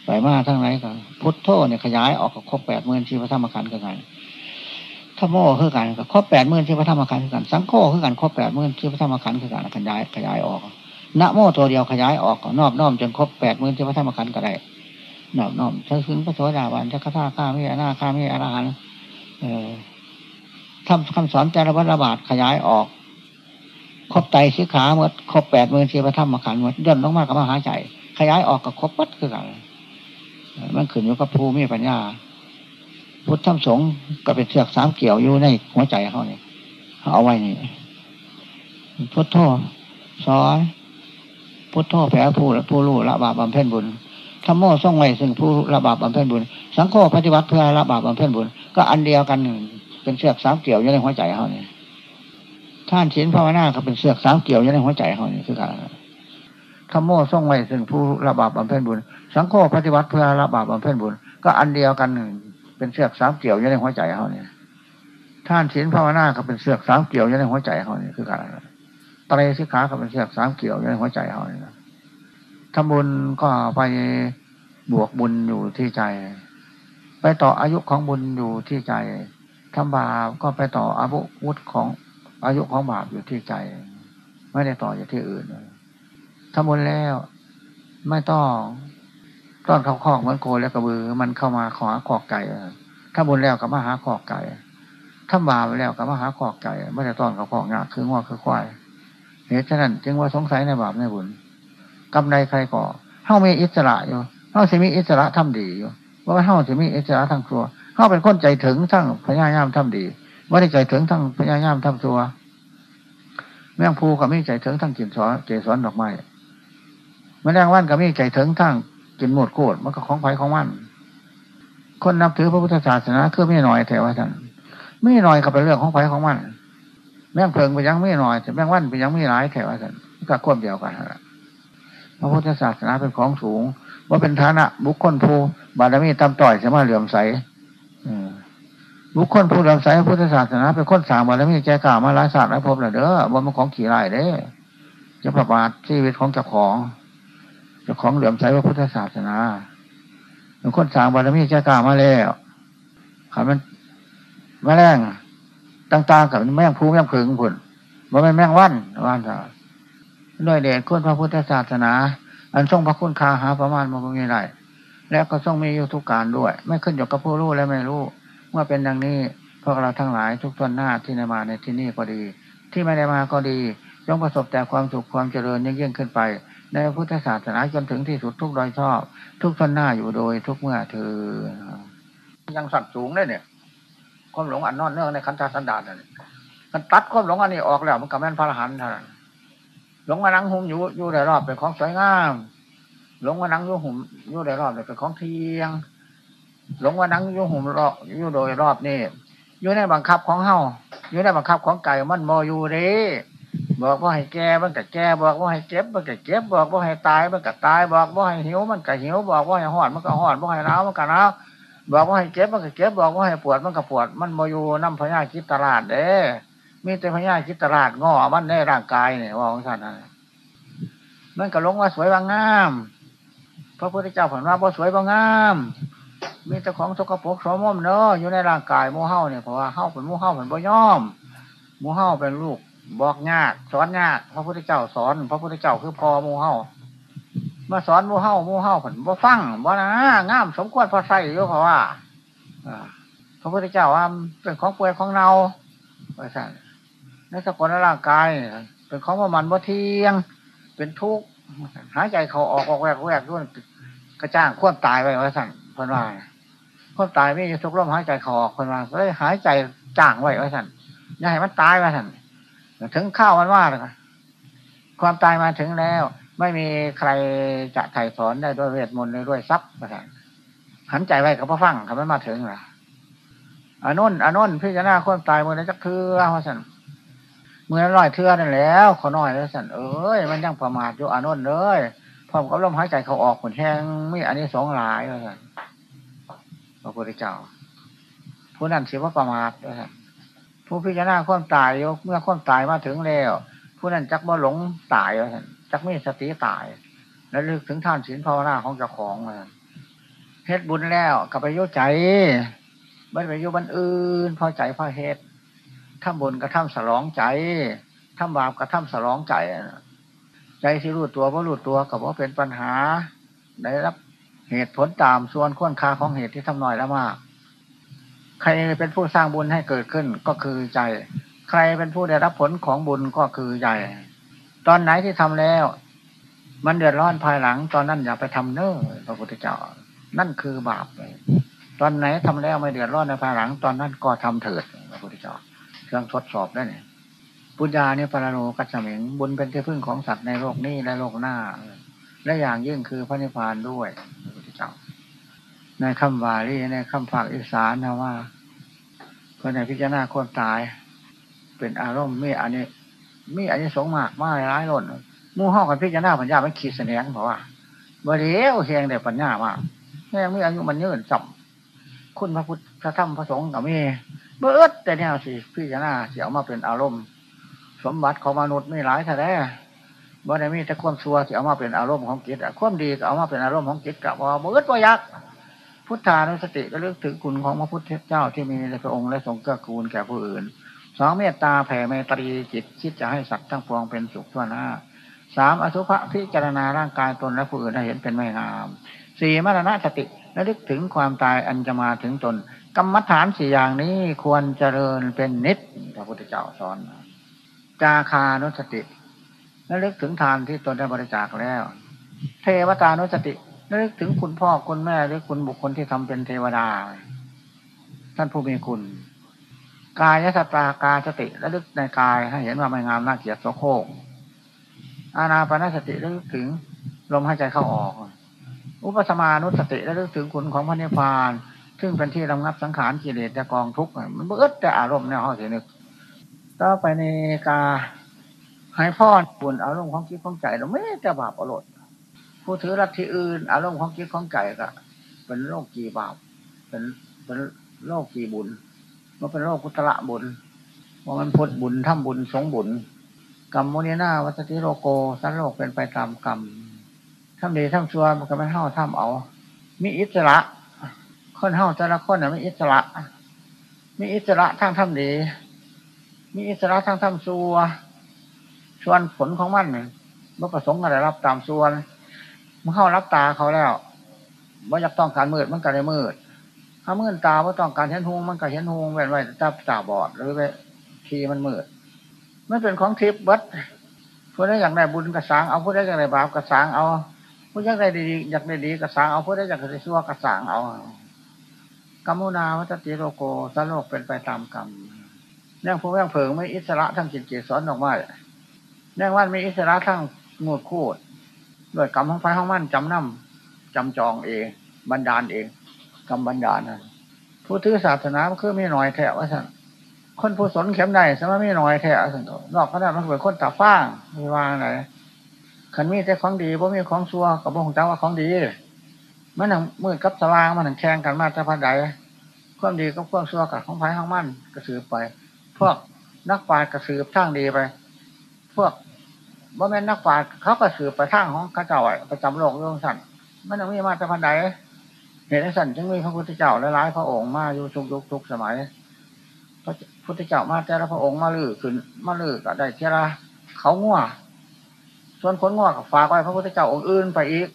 ไปมาทั้งไหนกันพุทโธเนี่ยขยายออกกับครบแปดหมื่นที่พระธรรมขันธ์กันธรรมโมคือกันกับครบแปดหมื่นที่พระธรรมขันธ์กัน สังโฆคือกันครบแปดหมื่นที่พระธรรมขันธ์คือกันขยายขยายออก นะโมตัวเดียวขยายออกนอบน้อมจนครบแปดหมื่นที่พระธรรมขันธ์ก็ได้นอบน้อมใช้ขึ้นพระโสดาบันจะข้าท่าข้ามีอนาข้ามีอรหันทำคำสอนแต่ละวัฏบาทขยายออก ครบไตสิขาหมดครบแปดหมื่นที่พระธรรมขันธ์หมดย่นลงมากกับมหาใจขยายออกกับครบวัดคือกันมันขึ้นอยู่กับภูมิปัญญา พุทธธรรมสงฆ์ก็เป็นเสือกสามเกี่ยวอยู่ในหัวใจเขาเนี่ยเอาไว้นี่พุทโธสอน พุทโธแผ่ผู้ผู้รู้ละบาปบำเพ็ญบุญธรรมโมส่งไว้ซึ่งผู้ละบาปบำเพ็ญบุญ สังโฆปฏิวัติเพื่อละบาปบำเพ็ญบุญ ก็อันเดียวกันเป็นเสือกสามเกี่ยวอยู่ในหัวใจเขาเนี่ยท่านศีลภาวนาก็เป็นเสือกสามเกี่ยวอยู่ในหัวใจเขาเนี่ยคือการธรรมโมส่งไว้ซึ่งผู้ละบาปบำเพ็ญบุญ สังโฆปฏิวัติเพื่อละบาปบำเพ็ญบุญ ก็อันเดียวกันเป็นเสือกสามเกี่ยวอยู่ในหัวใจเขาเนี่ยท่านศีลภาวนาก็เป็นเสือกสามเกี่ยวอยู่ในหัวใจเขาเนี่ยคือการ ตรสิกขาก็เป็นเสือกสามเกี่ยวอยู่ในหัวใจเขาเนี่ยทำบุญก็ไปบวกบุญอยู่ที่ใจ ไปต่ออายุของบุญอยู่ที่ใจทำบาปก็ไปต่ออาวุธของอายุของบาปอยู่ที่ใจ ไม่ได้ต่ออยู่ที่อื่นทำบุญแล้วไม่ต้องต้อนเขาคอกเหมือนโกและกระบือ มันเข้ามาขอขอกไก่ถ้าบุญแล้วก็มาหาขอกไก่ถ้าบาปแล้วก็มาหาขอกไก่ไม่ได้ต้อนเขาคอกงาคือง้อคือควาย เหตุฉะนั้น จึงว่าสงสัยในบาปในบุญกำไรใครก่อเฮ้ามีอิสระอยู่เฮ้าสิมีอิสระทำดีอยู่ว่าเฮ้าสิมีอิสระทางครัวเฮ้าเป็นคนใจถึงทั้งพญายามทำดีว่าได้ใจถึงทั้งพญายามทำตัว แมงภูก็มีใจถึงทั้งกินสอนเจสอนดอกไม้แมลงวันก็มีใจถึงทั้งกินหมดโกดมันก็ของไผ่ของมันคนนับถือพระพุทธศาสนาคือไม่น้อยแต่ว่าท่านไม่น้อยก็เป็นเรื่องของไผ่ของมัน แมงเพิงไปยังไม่น้อยแต่แมงวันไปยังไม่ร้ายแต่ว่าท่านก็ควบเดียวกันละพระพุทธศาสนาเป็นของสูงว่าเป็นฐานะบุคคลผู้บารมีตามต่อยสามารถเหลื่อมใสบุคคลผู้เหลื่อมใสพุทธศาสนาเป็นคนสามบารมีแก่กล่าวมาหลายศาสตร์หลายภพแล้วเด้อว่ามันของขี่ไล่เด้จะประมาทชีวิตของเจ้าของเจ้าของเหลื่อมใสว่าพุทธศาสนาเป็นคนสามบารมีแก่กล่าวมาแล้วขันมันแมลง ต่างๆกับแม่งภูแม่งผึ่งผุนว่าเป็นแม่งวันวันเถอะด้วยเดชคุณพระพุทธศาสนา อันทรงพระคุณคาหาประมาณมันมีไรและก็ทรงมีอยู่ทุกการด้วย ไม่ขึ้นอยู่กับผู้รู้และไม่รู้เมื่อเป็นดังนี้พวกเราทั้งหลายทุกท่านหน้าที่ได้มาในที่นี้ก็ดี ที่ไม่ได้มาก็ดีจงประสบแต่ความสุขความเจริญยิ่งยิ่งขึ้นไป ในพุทธศาสนาจนถึงที่สุดทุกโดยชอบ ทุกท่านหน้าอยู่โดย ทุกเมื่อเธอยังสั่นสูงเลยเนี่ย ความหลงอันนอนเนื่องในขันธสันดานนี่นมันตัดความหลงอันนี้ออกแล้วมันกับแม่นพระอรหันต์เท่านั้นหลงมานั่งหุ่มอยู่อยู่ในรอบเป็นของสวยงามหลงมานั่งอยู่หุ่มอยู่ในรอบเป็นของเทียง หลงมานั่งอยู่หุ่มรอบอยู่โดยรอบนี่อยู่ในบังคับของเฮาอยู่ในบังคับของไก่มันโมอยู่เด้บอกว่าให้แก่มันก็แก่บอกว่าให้เจ็บมันก็เจ็บบอกว่าให้ตายมันก็ตายบอกว่าให้หิวมันก็หิวบอกว่าให้หอดมันก็หอดบอกให้หนาวมันก็หนาว บอกว่าให้เจ็บมันก็เจ็บบอกว่าให้ปวดมันก็ปวด มันโมอยู่น้ำพญาคิดตลาดเด้มีแต่พญาคิดตลาดงอมันในร่างกายเนี่ยว่าของท่านนะมันก็ลงว่าสวยว่างามพระพุทธเจ้าผ่านว่าบ่สวยว่างาม มีแต่ของสกปรกสมมเนอะอยู่ในร่างกายมูเห่าเนี่ยเพราะว่าเห่าเป็นมูเห่าเป็นบ่ย่อมมูเห่าเป็นลูกบอกยากสอนยากพระพุทธเจ้าสอน พระพุทธเจ้าคือพอมูเห่า มาสอนหมู่เฮาหมู่เฮาผลบ่ฟังบ่นะงามสมควรพอใส่ยู่เพราะว่าอ่าพระพุทธเจ้าว่าเป็นของป่วยของเนาว่าสั่นในสกุลร่างกาย เป็นของประมันบ่เที่ยง เป็นทุกข์หายใจเขาออกออกแวกแวกด้วยกระจ้างควบตายไปว่าสั่นเพิ่นว่าควบตายไม่ทุกลมหายใจเขาออกเพิ่นว่าก็เลยหายใจจ้างไว้ว่าสั่นอย่าให้มันตายว่าสั่นถึงข้าวมันว่าเลยความตายมาถึงแล้ว ไม่มีใครจะไถ่ถอนได้ด้วยเวทมนต์ด้วยทรัพย์ว่าสั่นหันใจไว้กับพระฟังคำมันมาถึงล่ะอานนท์อานนท์พิจารณาความตายเมื่อนั้นจักคือว่าสันเมื่อร้อยเทือนั่นแล้ว ขอน้อยแล้วสันเอ้ยมันยังประมาทอยู่อานนท์เลยพร้อมกับลมหายใจเขาออกผลแห้งมีอันนี้สองหลายแล้วสันพระพุทธเจ้าผู้นั้นเสียว่าประมาทแล้วสันผู้พิจารณาความตายยกเมื่อความตายมาถึงแล้ว ผู้นั้นจักบ่หลงตายแล้วสัน จักมีสติตาย แล้วลึกถึงท่านศีลภาวนาของเจ้าของเลยเฮ็ดบุญแล้วกับไปโยใจไม่ไปโยบันอื่นพอใจพอเฮ็ดทำบุญกระทำสลองใจทำบาปกระทำสลองใจ ใจที่รู้ตัวว่ารู้ตัวกับว่าเป็นปัญหา ได้รับเหตุผลตามส่วนข้นคาของเหตุที่ทำน้อยแล้วมาก ใครเป็นผู้สร้างบุญให้เกิดขึ้นก็คือใจ ใครเป็นผู้ได้รับผลของบุญก็คือใจ ตอนไหนที่ทำแล้ว มันเดือดร้อนภายหลัง ตอนนั้นอย่าไปทำเน้อพระพุทธเจ้า นั่นคือบาปเลยตอนไหนทำแล้วไม่เดือดร้อนในภายหลัง ตอนนั้นก็ทำเถิดพระพุทธเจ้าเครื่องทดสอบได้เนี่ยปุญญาเนี่ยปรโลกัจฉมิงบุญเป็นที่พึ่งของสัตว์ในโลกนี้และโลกหน้า และอย่างยิ่งคือพระนิพพานด้วยพระพุทธเจ้า ในคำวาลีในคำฝากอีสานนะว่าเพื่อในพิจารณาคนตาย เป็นอารมณ์มีอันนี้ มีอันนี้สงมากมากร้ายล้นมู่ห้องกันพิจารณาปัญญาไม่ขีดแสดงเพราะว่าบริเวเฮงแต่ปัญญามากแม่งมีอายุมันยืนสัมคุณพระพุทธพระธรรมพระสงฆ์กับมีเบิดแต่เนี่ยสิพี่จะน่าเสียมาเป็นอารมณ์ สมบัติของมนุษย์ไม่หลายแท้ๆบ่ได้มีแต่ความชั่วที่เอามาเป็นอารมณ์ของจิตความดีก็เอามาเป็นอารมณ์ของจิตกับว่าเบิดว่ายักพุทธานุสติก็เลือกถึงคุณของพระพุทธเจ้าที่มีในพระองค์และทรงเกื้อกูลแก่ผู้อื่น สองเมตตาแผ่เมตตรีจิตคิดจะให้สัตว์ทั้งปวงเป็นสุขทั่วหน้าสามอสุภะพิจารณาร่างกายตนและผู้อื่นให้เห็นเป็นไม่งามสี่มรณะสติและลึกถึงความตายอันจะมาถึงตน กรรมฐานสี่อย่างนี้ควรเจริญเป็นนิดพระพุทธเจ้าสอนจาคานุสติและลึกถึงทานที่ตนได้บริจาคแล้ว เทวตานุสติและลึกถึงคุณพ่อคุณแม่หรือคุณบุคคลที่ทำเป็นเทวดา ท่านผู้มีคุณ กายสตากาสติและลึกในกายให้เห็นว่าไม่งามน่าเกลียดโสโครกอาณาปณสติและลึกถึงลมหายใจเข้าออก อุปสมานุสติและลึกถึงคุณของพระนิพพาน ซึ่งเป็นที่รำงับสังขารกิเลสและกองทุกข์มันเบิดแต่อารมณ์ในห้องเสียนึกต่อไปในกาให้พ่อบุญอารมณ์ของคิดของใจเราไม่แต่บาปอรรถผู้ถือรัที่อื่น อารมณ์ของคิดของใจก็เป็นโรคกี่บาปเป็นเป็นโรคกี่บุญ มันเป็นโรคกุศลบุญ ว่ามันพุทธบุญทำบุญสงบุญกรรมโมเนนาวัตติโรโกสันโลกเป็นไปตามกรรมทำดีทำชั่วมันก็ไม่เท่าทำเอา มีอิสระคนเฮาแต่ละคนน่ะมีอิสระ มีอิสระทางทำดี มีอิสระทางทำซัวส่วนผลของมันเมื่อประสงค์อะไรรับตามส่วนเมื่อเข้ารับตาเขาแล้วว่าอยากต้องการมืดมันก็ได้มืด ถ้ามืดตาว่าต้องการเห็นหงมันก็เห็นหงเว้นไว้ตาตาบอดหรือไปทีมันมืดมันเป็นของทิพย์วัดผู้ใดอยากได้บุญกระสังเอาผู้ใดอยากได้บาปกระสังเอาผู้อยากได้ดีอยากได้ดีกระสังเอาผู้ใดอยากได้ชั่วกระสังเอากรรมุนาวัตติโลโกสโลกเป็นไปตามกรรมเรื่องพวกเรื่องเผิงไม่อิสระทั้งจิตเจสอนออกมาเรื่องว่ามีอิสระทั้งงูดคูดด้วยกรรมของไฟของมันจำนำจำจองเอง บันดาลเอง กรรมบันดาลนะผู้ถือศาสนาคือไม่หน่อยแถวว่าสั่นคนผู้สนเข็มใดสมัยไม่หน่อยแถวสั่นนอกขนาดมันเป็นคนตาฟ้างมีวางไหนขันมีแต่ของดีเพราะมีของซัวกับพวกเจ้าว่าของดี มันหนังมืดกับสว่างมันหนังแข่งกันมาจะพันใดความดีกับความชั่วกับของไผ่ของมั่นกระสือไป พวกนักปราชญ์กระสือทางดีไป พวกบ่แม่นนักปราชญ์เขากระสือไปทางของข้าเจ้าประจำโลกเรื่องสั่นมันยังมีมาจะพันใด เหตุสั่นจึงมีพระพุทธเจ้าหลายๆพระองค์มาอยู่ทุกยุคทุกสมัยพระพุทธเจ้ามาแต่ละพระองค์มาลือขึ้นมาลือก็ได้เท่าเขาง่วส่วนคนง่วกับฝากไว้พระพุทธเจ้าองค์อื่นไปอีก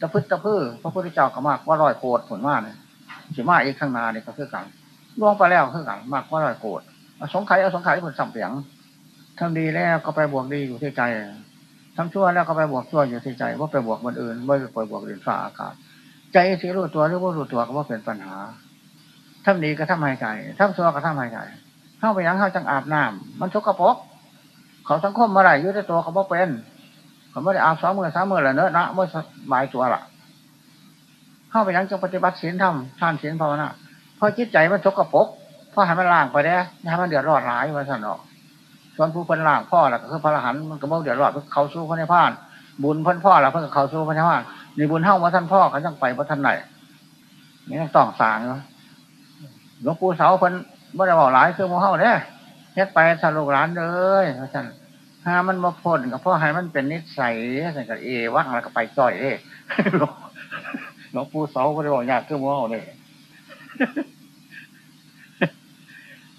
ตะพึดตะพื้อพระพุทธเจ้าก็มากว่าร้อยโกดผลว่าเนี่ยสิมาอีกข้างหนาเนี่ยก็คือกันล่วงไปแล้วคือกันมากว่าร้อยโกดอสงไขยอาสงไขยผลสัมเสียงทำดีแล้วก็ไปบวกดีอยู่ที่ใจทำชั่วแล้วก็ไปบวกชั่วอยู่ที่ใจว่าไปบวกคนอื่นไม่ไปบวกดินฟ้าอากาศ ใจสิรู้ตัวหรือว่ารู้ตัวก็ว่าเป็นปัญหาทำดีก็ทำให้ใจทำชั่วก็ทำให้ใจเข้าไปยังเข้าจังอาบน้ำมันสกประปกเขาสังคมเมื่อไรยุ่ในตัวเขาบอกเป็นเขาไม่ได้อาบสองมือสามมือละเนอะนะเมื่อหมายตัวละเข้าไปยังจังปฏิบัติศีลธรรมท่านศีลภาวนาพอจิตใจมันสกปรกพอให้มันล่างไปได้ให้มันเดือดร้อนหลายมาสั่นออกส่วนผู้เป็นล่างพ่อละก็คือพระอรหันต์มันก็บ่เดือดร้อนเขาสู้พระในพาน บุญพ้นพ่อละเพื่อเขาสู้พระในพาน ในบุญเท่าว่าท่านพ่อเขาจังไปว่าท่านไหนนี่ต้องสางเนาะหลวงปู่เสาเพิ่นบ่ได้บอกหลายคือโมเฮาเนี่ยเฮ็ดไปสรุปร้านเลยเพราะฉะนั้นถ้ามันมาพ้นกับพ่อให้มันเป็นนิสัยสั่กับเอว่างแล้วก็ไปจ่อยเด้หลวงปู่เสาก็ได้บอกยากคือโมเฮาเนี่ย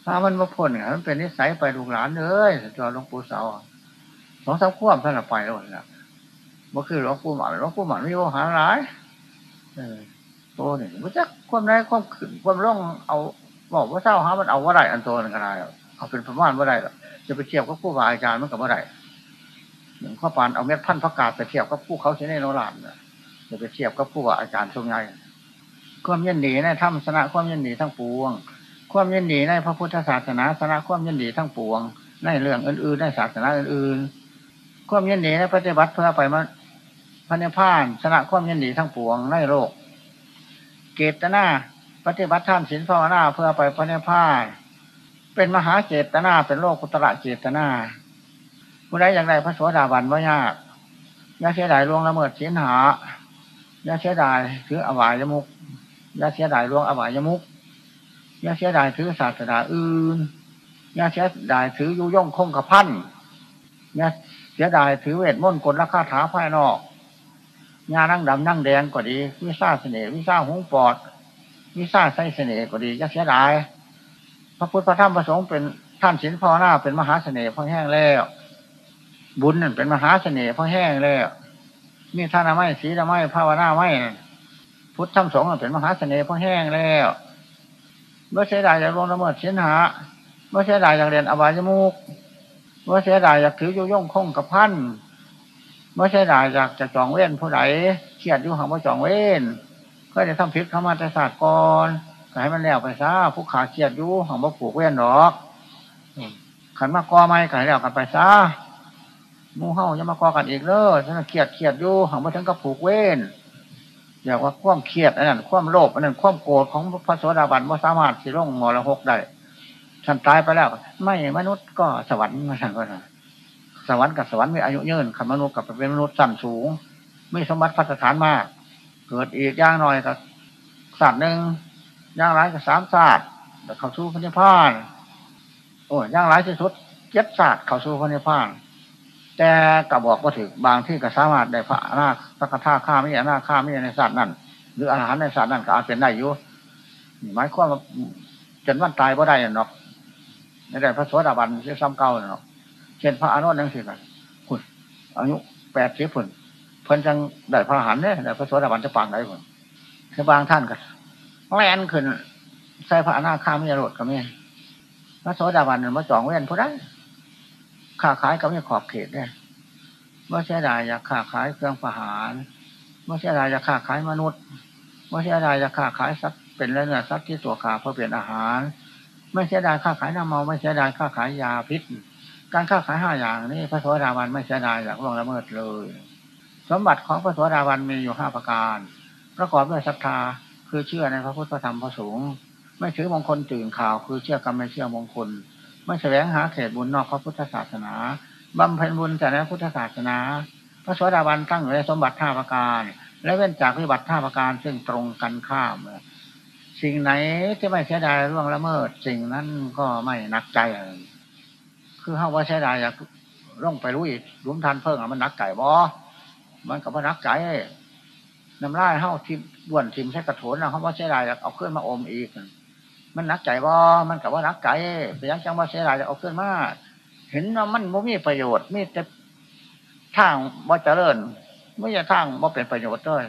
ถ้ามันมาพ้นกับมันเป็นนิสัยไปลูกหลานเลยจอหลวงปู่เสาสองสามขวบท่านไปแล้วนะ บ่คือหลวงปู่หมันหลวงปู่หมันมีโอหารหลายเออโตนี่มันจะความได้ความขึ้นความร่องเอาบอกว่าเศร้าหามันเอาว่าไรอันโตนั่นก็ได้เอาเป็นประมาณว่าไรจะไปเทียบกับผู้บาอาจารย์มันกับว่าไรหนึ่งข้อปานเอาเม็ดพันธุ์ประกาศไปเทียบกับผู้เขาเชนโนรานจะไปเทียบกับผู้บาอาจารย์ทรงใหญ่ความยินดีในธรรมสนะความยินดีทั้งปวง ความยินดีในพระพุทธศาสนาสนะความยินดีทั้งปวง ในเรื่องอื่นๆในศาสนาอื่นๆความยินดีในปฏิบัติเพื่อไปมา พระนิพพานชนะความยินดีทั้งปวงในโลก เกตนาปฏิบัติธรรมศีลภาวนาเพื่อไปพระนิพพานเป็นมหาเจตนาเป็นโลกุตระเจตนาผู้ใดอย่างไรพระโสดาบันว่ายากยาเสียดายลวงละเมิดศีลหายาเสียดายถืออวายมุกยาเสียดายลวงอวายมุกยาเสียดายถือศาสนาอื่นยาเสียดายถือยุย่งคงกระพันยาเสียดายถือเวทมนต์กลราคาถาภายนอก งานั่งดำนั่งแดงก็ดี วิซ่าเสน่ห์วิซ่าหงปอด วิซ่าไส้เสน่ห์ก็ดีอย่าเสียดาย พระพุทธพระธรรมพระสงฆ์เป็นท่านศีลภาวนาเป็นมหาเสน่ห์พอแห้งแล้วบุญนั่นเป็นมหาเสน่ห์พอแห้งแล้วนี่ท่านไม่ศีลไม่ภาวนาไม่พุทธธรรมสงฆ์เป็นมหาเสน่ห์พอแห้งแล้วเมื่อเสียดายอยากลงละเมิดศีลหาเมื่อเสียดายอยากเรียนอบายมุกเมื่อเสียดายอยากถือโยโย่งคงกับพัน เมื่อเสียดายอยากจะจองเว้นผู้ใดเครียดอยู่หางว่าจองเว้นก็จะทำพิษเข้ามาแต่ศาสตร์ก่อนให้มันแล้วไปซะผู้ขาเครียดอยู่ของบ่ผูกเว้นหรอกขันมากอไม่ก็ให้แล้วกันไปซะมูเฮาจะมากอกันอีกเลยฉันเครียดเครียดอยู่ของบ่ถึงกับผูกเว้นอยากว่าความเครียดอันนั้นความโลภอันนั้นความโกรธของพระโสดาบันว่าสามารถสิรลงมรหกได้ท่านตายไปแล้ว ไม่มนุษย์ก็สวรรค์มาสั่งก็นะ สวรรค์กับสวรรค์มีอายุยืนขันมนุษย์กับเป็นมนุษย์สั้นสูง ไม่สมบัติพัฒฐานมาก เกิดอีกย่างหน่อยกับสัตว์หนึ่งย่างร้ายกับสามศาสตร์แต่เขาสู้พระนิพพานโอ้ย่างร้ายที่สุดเจ็ดศาสตร์เขาสู้พระนิพพานแต่กระบอกว่าถึงบางที่ก็สามารถได้พระอนาคตข้าข้าไม่อนาข้าไม่ในศาสตร์นั้นหรืออาหารในศาสตร์นั้นก็อาจเป็นได้อยู่หมายความว่าจนวันตายบ่ได้หรอกในแต่พระสวสดาบันที่ซ้ำเก่าเนาะ เช่นพระอนุนนั่งสิกันคุณอายุแปดสิบพุ่นเพิ่นจังได้พระหันเนี่ยได้พระสวสดาบันจะปังได้พุ่นบางท่านก็แล่นขึ้นใส่พระอนาคามีรถก็มีพระโสดาบันมาจองเว้นผู้ใดค้าขายก็มีขอบเขตเนี่ยเมื่อเสียดายอยากค้าขายเครื่องประหารเมื่อเสียดายอยากค้าขายมนุษย์เมื่อเสียดายอยากค้าขายสัตว์เป็นเนื้อสัตว์ที่ตัวขาเพื่อเปลี่ยนอาหาร ไม่เสียดายค้าขายน้ำเมาไม่เสียดายค้าขายยาพิษ การค้าขายห้าอย่างนี้พระโสดาบันไม่เสียดายอยากล่วงละเมิดเลย สมบัติของพระโสดาบันมีอยู่ห้าประการ ประกอบด้วยศรัทธาคือเชื่อในพระพุทธธรรมพระสงฆ์ไม่ถือมงคลตื่นข่าว คือเชื่อกรรมไม่เชื่อมงคล ไม่แสวงหาเขตบุญนอกพระพุทธศาสนาบำเพ็ญบุญแต่ในพุทธศาสนา พระสวสดาบันตั้งอยู่ในสมบัติท่าประการ และเว้นจากวิบัติท่าประการซึ่งตรงกันข้ามสิ่งไหนที่ไม่เสียดายร่วงละเมิด สิ่งนั้นก็ไม่นักใจ คือเฮาว่าเสียดายอยากร่องไปรู้อีกรุมทันเพิ่งอะมันนักไก่บอมันกับว่านักใจน้ำลายเฮาทิมบ้วนทิมใช้กระโถนนะเขาว่าเสียดายเอาขึ้นมาอมอีก มันนักใจบ่มันกับว่านักใจไปยังจังว่าเสียดายเอาขึ้นมาเห็นว่ามันไม่มีประโยชน์มีแต่ทางบ่เจริญไม่ใช่ทางบ่เป็นประโยชน์ด้วย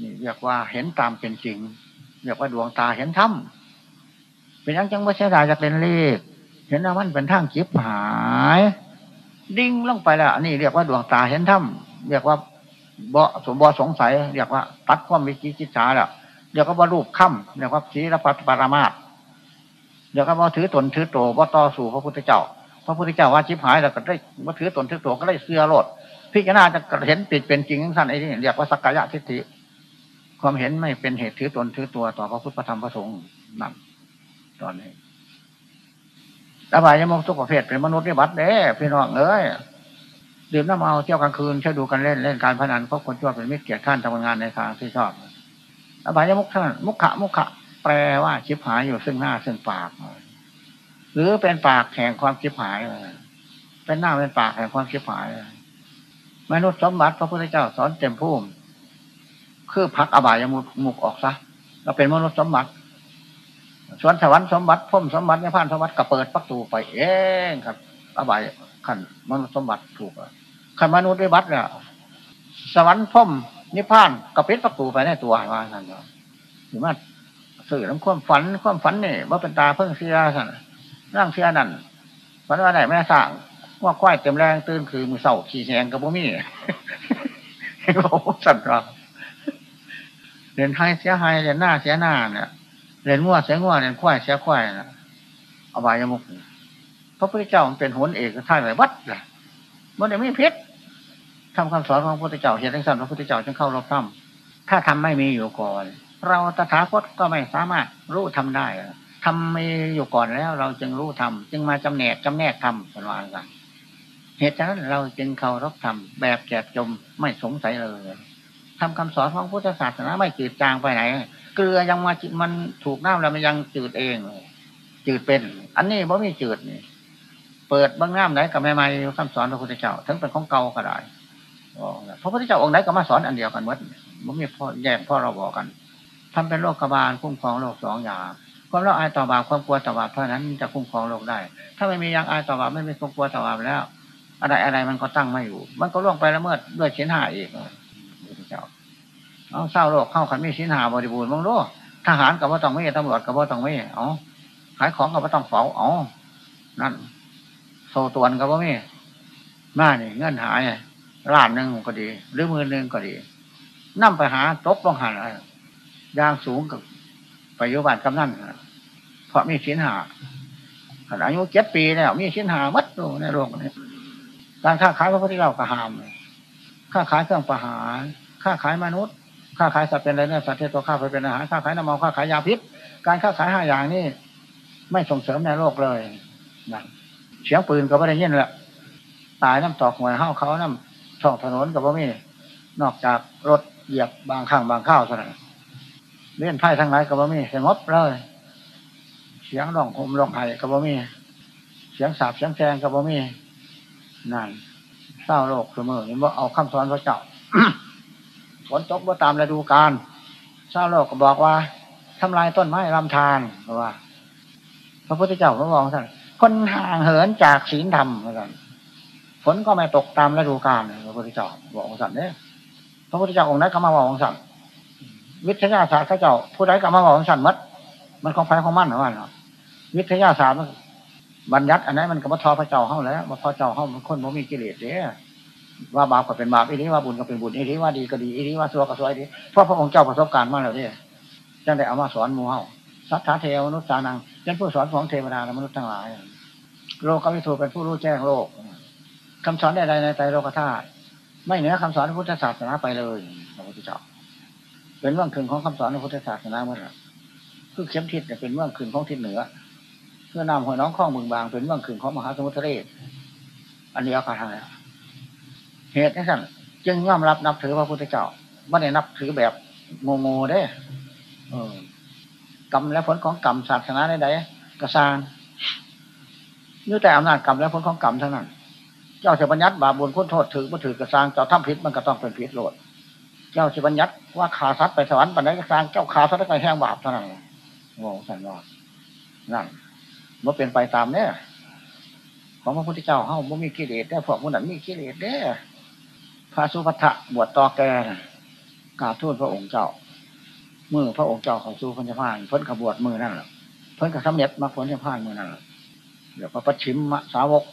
นี่เรียกว่าเห็นตามเป็นจริงเรียกว่าดวงตาเห็นธรรมเป็นยังจังว่าเสียดายจากเป็นเลข เห็นว่ามันเป็นทางจิบหาย ดิ้งลงไปแล้วนี่เรียกว่าดวงตาเห็นธรรมเรียกว่าบ่สมบ่สงสัย เรียกว่า ตัดความวิจิตรฉาแล้วเรียกว่าบ่รูปค่ำเรียกว่าศีลปัตปรามาตเรียกว่าบ่ถือตนถือโตบ่ต่อสู่พระพุทธเจ้า พระพุทธเจ้าว่าจิบหายแล้วก็ได้บ่ถือตนถือโตก็ได้เสื้อโลดพิจารณาจะเห็นติดเป็นจริงสั้นไอ้นี่เรียกว่าสักกายทิฏฐิความเห็นไม่เป็นเหตุถือตนถือตัวต่อพระพุทธธรรมพระสงฆ์นั่นตอนนี้ อบายยมกทุกประเภทเป็นมนุษย์นิบัติเด้พี่น้องเอ้ยดื่มน้ำเมาเที่ยวกลางคืนใช้ดูกันเล่นเล่นการพนันเพบคนชั่วเป็นมิตรเกียรติข้านทำงานในทางที่ชอบอบายยมุกท่านมุขะมุขะ แปลว่าชิบหายอยู่ซึ่งหน้าซึ่งปาก หรือเป็นปากแห่งความชิบหายเป็นหน้าเป็นปากแห่งความชิบหายมนุษย์สมบัติพระพุทธเจ้าสอนเต็มภูมิคือพักอบายมุกมุกออกซะเราเป็นมนุษย์สมบัติ สวนสวรรค์สมบัติพุ่มสมบัติในพานสมบัติก็เปิดประตูไปเองครับอบายขันมนุษย์สมบัติถูกขันมนุษย์วิบัติเนี่ยสวรรค์พุ่มนิพพานก็ปิดประตูไปในตัวว่าสั่นถือว่าสื่อน้ำความฝันความฝันนี่ว่าเป็นตาเพิ่งเสียสั่นร่างเสียนั่นฝันว่าไหนแม่สั่งว่าควายเต็มแรงตื่นคือมือเศร้าขี่แหงกับบ่มีโอ้สั่นเราเรียนให้เสียหายเรียนหน้าเสียหน้าเนี่ย เรียนงัวเสียงัวเรียนควายเสียควายนะอบายมุกพระพุทธเจ้ามันเป็นหนเอกท่านไหนวัดล่ะมันไม่เพชรทำคำสอนของพระพุทธเจ้าเห็นทั้งสันพระพุทธเจ้าจึงเข้ารบถ้ำถ้าทำไม่มีอยู่ก่อน เราตถาคตก็ไม่สามารถรู้ทำได้ทำมีอยู่ก่อนแล้ว เราจึงรู้ทำจึงมาจำแนกจำแนกทำเป็นวานกันเหตุฉะนั้นเราจึงเคารพธรรมแบบแจกจมไม่สงสัยเลยทำคำสอนของพุทธศาสนาไม่จืดจางไปไหน เกลือยังมาจิมันถูกน้ำแล้วมันยังจืดเอง จืดเป็น อันนี้เพราะมีจืดนี่ เปิดบางน้ำไหนกับแม่ไม่คำสอนพระพุทธเจ้าทั้งเป็นของเก่าก็ได้พระพุทธเจ้าองค์ไหนก็มาสอนอันเดียวกันหมดมันมีพ่อแยกพ่อเราบอกกันทำเป็นโรคกบาลคุ้มครองโรคสองอย่างความละอายต่อบาปความกลัวต่อบาปเท่านั้นจะคุ้มครองโลกได้ ถ้าไม่มียังอายต่อบาปไม่มีความกลัวต่อบาปแล้ว อะไรอะไรมันก็ตั้งไม่อยู่ มันก็ล่วงไปละเมิดด้วยเช้นหาอีกเเอาเศร้าโลกเข้าขันมีชิ้นหาบริบูรณ์มั้งรู้ทหารกับว่าต้องไม่ตำรวจกับว่าต้องไม่เอาขายของกับว่าต้องเฝ้าเอานั่นโซตวนกับว่าไม่มาเนี่ยเงื่อนหายล้านหนึ่งก็ดี หรือมือหนึ่งก็ดีนั่มไปหาตบลงหันยางสูงกับไปยุบานกำนันเพราะมีชิ้นหาอายุเจ็ดปีแล้วมีชิ้นหามัดอยู่ในโลกนี้การค้าขายพระพุทธเจ้าก็หามค้าขายเครื่องประหารค้าขายมนุษย์ ค้าขายสัตว์เป็นอะไรเนี่ยสัตว์เทตัวข้าไปเป็นอาหารค้าขายน้ำมันค้าขายยาพิษ การค้าขายห้าอย่างนี้ไม่ส่งเสริมในโลกเลยนั่นเสียงปืนก็ไม่ได้ยินและตายน้ำตอกหวยห้าเขาน้ำช่องถนนกับว่ามีนอกจากรถเหยียบบางข้างบางข้าวเท่านั้นเล่นไพ่ทั้งหลายกับว่ามีสงบเลยเสียงร้องโหมร้องไห้กับว่ามีเสียงสาบเสียงแซงกับว่ามีนั่นเศร้าโลกเสมอเห็นว่าเอาคำสอนพระเจ้า ฝนตกว่าตามฤดูกาลเศร้าโลกก็บอกว่าทำลายต้นไม้ลำธารเพราะว่า พระพุทธเจ้าพระบอกท่านคนห่างเหินจากศีลธรรมเหมือนกันฝนก็ไม่ตกตามฤดูกาลพระพุทธเจ้าบอกองค์สันเนี่ยพระพุทธเจ้าองค์นั้นก็มาบอกองค์สันวิทยาศาสตร์ข้าเจ้าผู้ใดก็มาบอกองค์สันมัดมันของไฟของมันหรือว่าวิทยาศาสตร์บัญญัติอันนั้นมันก็มาทอพระเจ้าเข้าแล้วมาพอเจ้าเข้ามันคนมันมีกิเลสเนี่ย ว่าบาปก็เป็นบาปอีนี้ว่าบุญก็เป็นบุญอีนี้ว่าดีก็ดีอีนี้ว่าซัวก็ซัวอีนี้เพราะพระองค์เจ้าประสบการณ์มาแล้วเนี่ยจังได้เอามาสอนมูเฮาสัทธาเทวมนุษย์สานังเป็นผู้สอนของเทวดาและมนุษย์ทั้งหลาย โลกวิถูเป็นผู้รู้แจ้งโลกคำสอนใดๆในใจโลกธาตุไม่เหนือคำสอนพุทธศาสนาไปเลยพระพุทธเจ้า เป็นเรื่องคืนของคำสอนพุทธศาสนาเมื่อไหร่คือเข้มทิศเป็นเรื่องคืนของทิศเหนือเพื่อนำหัวน้องข้องบึงบางเป็นเรื่องคืนของมหาสมุทรทะเลอันนี้เอาคาทาง เหตุนี้สั่นจึงยอมรับนับถือพระพุทธเจ้าไม่ได้นับถือแบบโงงได้กรรมและผลของกรรมศาสนาใดๆกระซานนี่แต่อำนาจกรรมและผลของกรรมเท่านั้น เจ้าจะบัญญัติบาปบุญคุณโทษถือบ่ถือกระซางเจ้าทำผิดมันก็ต้องเป็นผิดโลด เจ้าจะบัญญัติว่าขาสัตว์ไปสวรรค์ปัญญากระซางเจ้าขาสัตว์ไปแห้งบาปเท่านั้นงงสันว่านั่นมันเป็นไปตามเนี่ยของพระพุทธเจ้าเฮ้าบ่มีกิเลสได้พวกมันนั้นมีกิเลสเด้ พระสุภัทะบวชต่อแกกราบทูลพระองค์เจ้าเมื่อพระองค์เจ้าเขาสู้พันธพานพ้นขบวชมือนั่นแหละเพิ่นกับสำเร็จมาพ้นพันธพานมือนั่นแหละเดี๋ยวพระปัจฉิมสาวก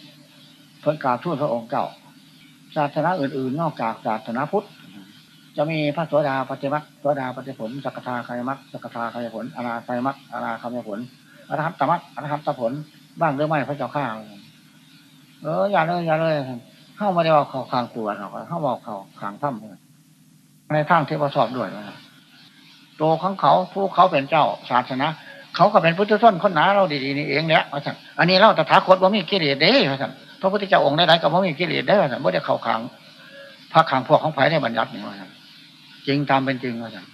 เพิ่นกราบทูลพระองค์เจ้าศาสนาอื่นๆ นอกจากศาสนาพุทธ จะมีพระโสดาปฏิมักโสดาปฏิผลสักทาคายมักสักทาคายผลอนาคายมักอนาคายผลอรหัตตมักอรหัตตผล บ้างหรือไม่พระเจ้าข้าเอออย่าเลยอย่าเลย เข้ามาได้ว่าเขาคางตัวหรอกเข้าบอกเขาคางถ้ำในทางเทวสอบด้วยนะโตของเขาผู้เขาเป็นเจ้าศาสนาเขาก็เป็นพุทธส้นคนหนาเราดีๆนี่เองเนี่ยว่าสั่งอันนี้เราตถาคตว่ามีกิเลสเด้ว่าสั่งพระพุทธเจ้าองค์ใดๆก็ว่ามีกิเลสได้ว่าสั่งไม่ได้เขาขังพระขังพวกของไผ่ในบัญญัตินี่ว่าสั่งจริงตามเป็นจริงว่าสั่ง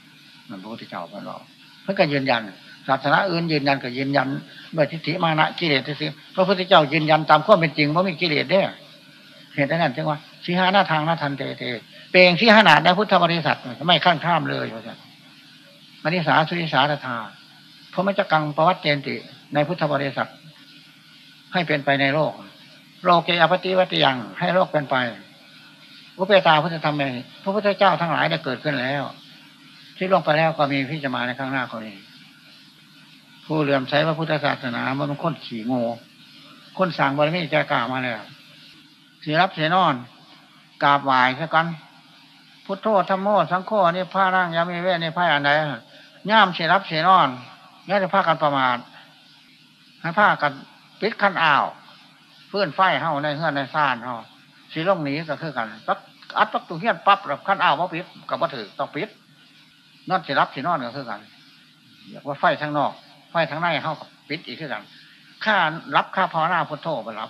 มันพระพุทธเจ้าพระเราเพื่อการยืนยันศาสนาอื่นยืนยันก็ยืนยันด้วยทิฏฐิมานะกิเลสที่สิพระพุทธเจ้ายืนยันตามความเป็นจริงว่ามีกิเลสได้ เหตุนั้นจึงว่าสีหาหน้าทางหน้าทันเตเตเปลงสีหานาในพุทธบริษัทไม่ข้างข้ามเลยว่าสั่งมณิสาสุริสาธาพระมจกังประวัติเจนติในพุทธบริษัทให้เป็นไปในโลก โลกเกยปฏิวัติยังให้โลกเป็นไปอุเปตาพุทธธรรมเองพระพุทธเจ้าทั้งหลายได้เกิดขึ้นแล้ว ที่ลงไปแล้วก็มีพี่จะมาในข้างหน้าเขาเองผู้เลื่อมใสพระพุทธศาสนามันเป็นคนขี่ง่คนสั่งบารมีจะกล่าวมาแล้ว สียรับเสียนอนกราบไหว้ซะกันพุทโธธรรมโมสังโฆนี่ผ้าร่างยามีเวทนี่ผ้าอันใดย่ามเสียรับเสียนอนแม้จะผ้ากันประมาทให้ผ้ากันปิดขั้นอ่าวเพื่อนไฟเฮาในเฮือนในซ่านเฮาสีล่องหนีก็คือกันปักอัดปักตุเฮียนปั๊บแบบขั้นอ่าวมาปิดกับมาถือต้องปิดนอนเสียรับเสียนอนก็คือกันอยากว่าไฟทั้งนอก ไฟทั้งในเฮากับปิดอีกคือกันค่ารับค่าภาวนาพุทโธไปรับ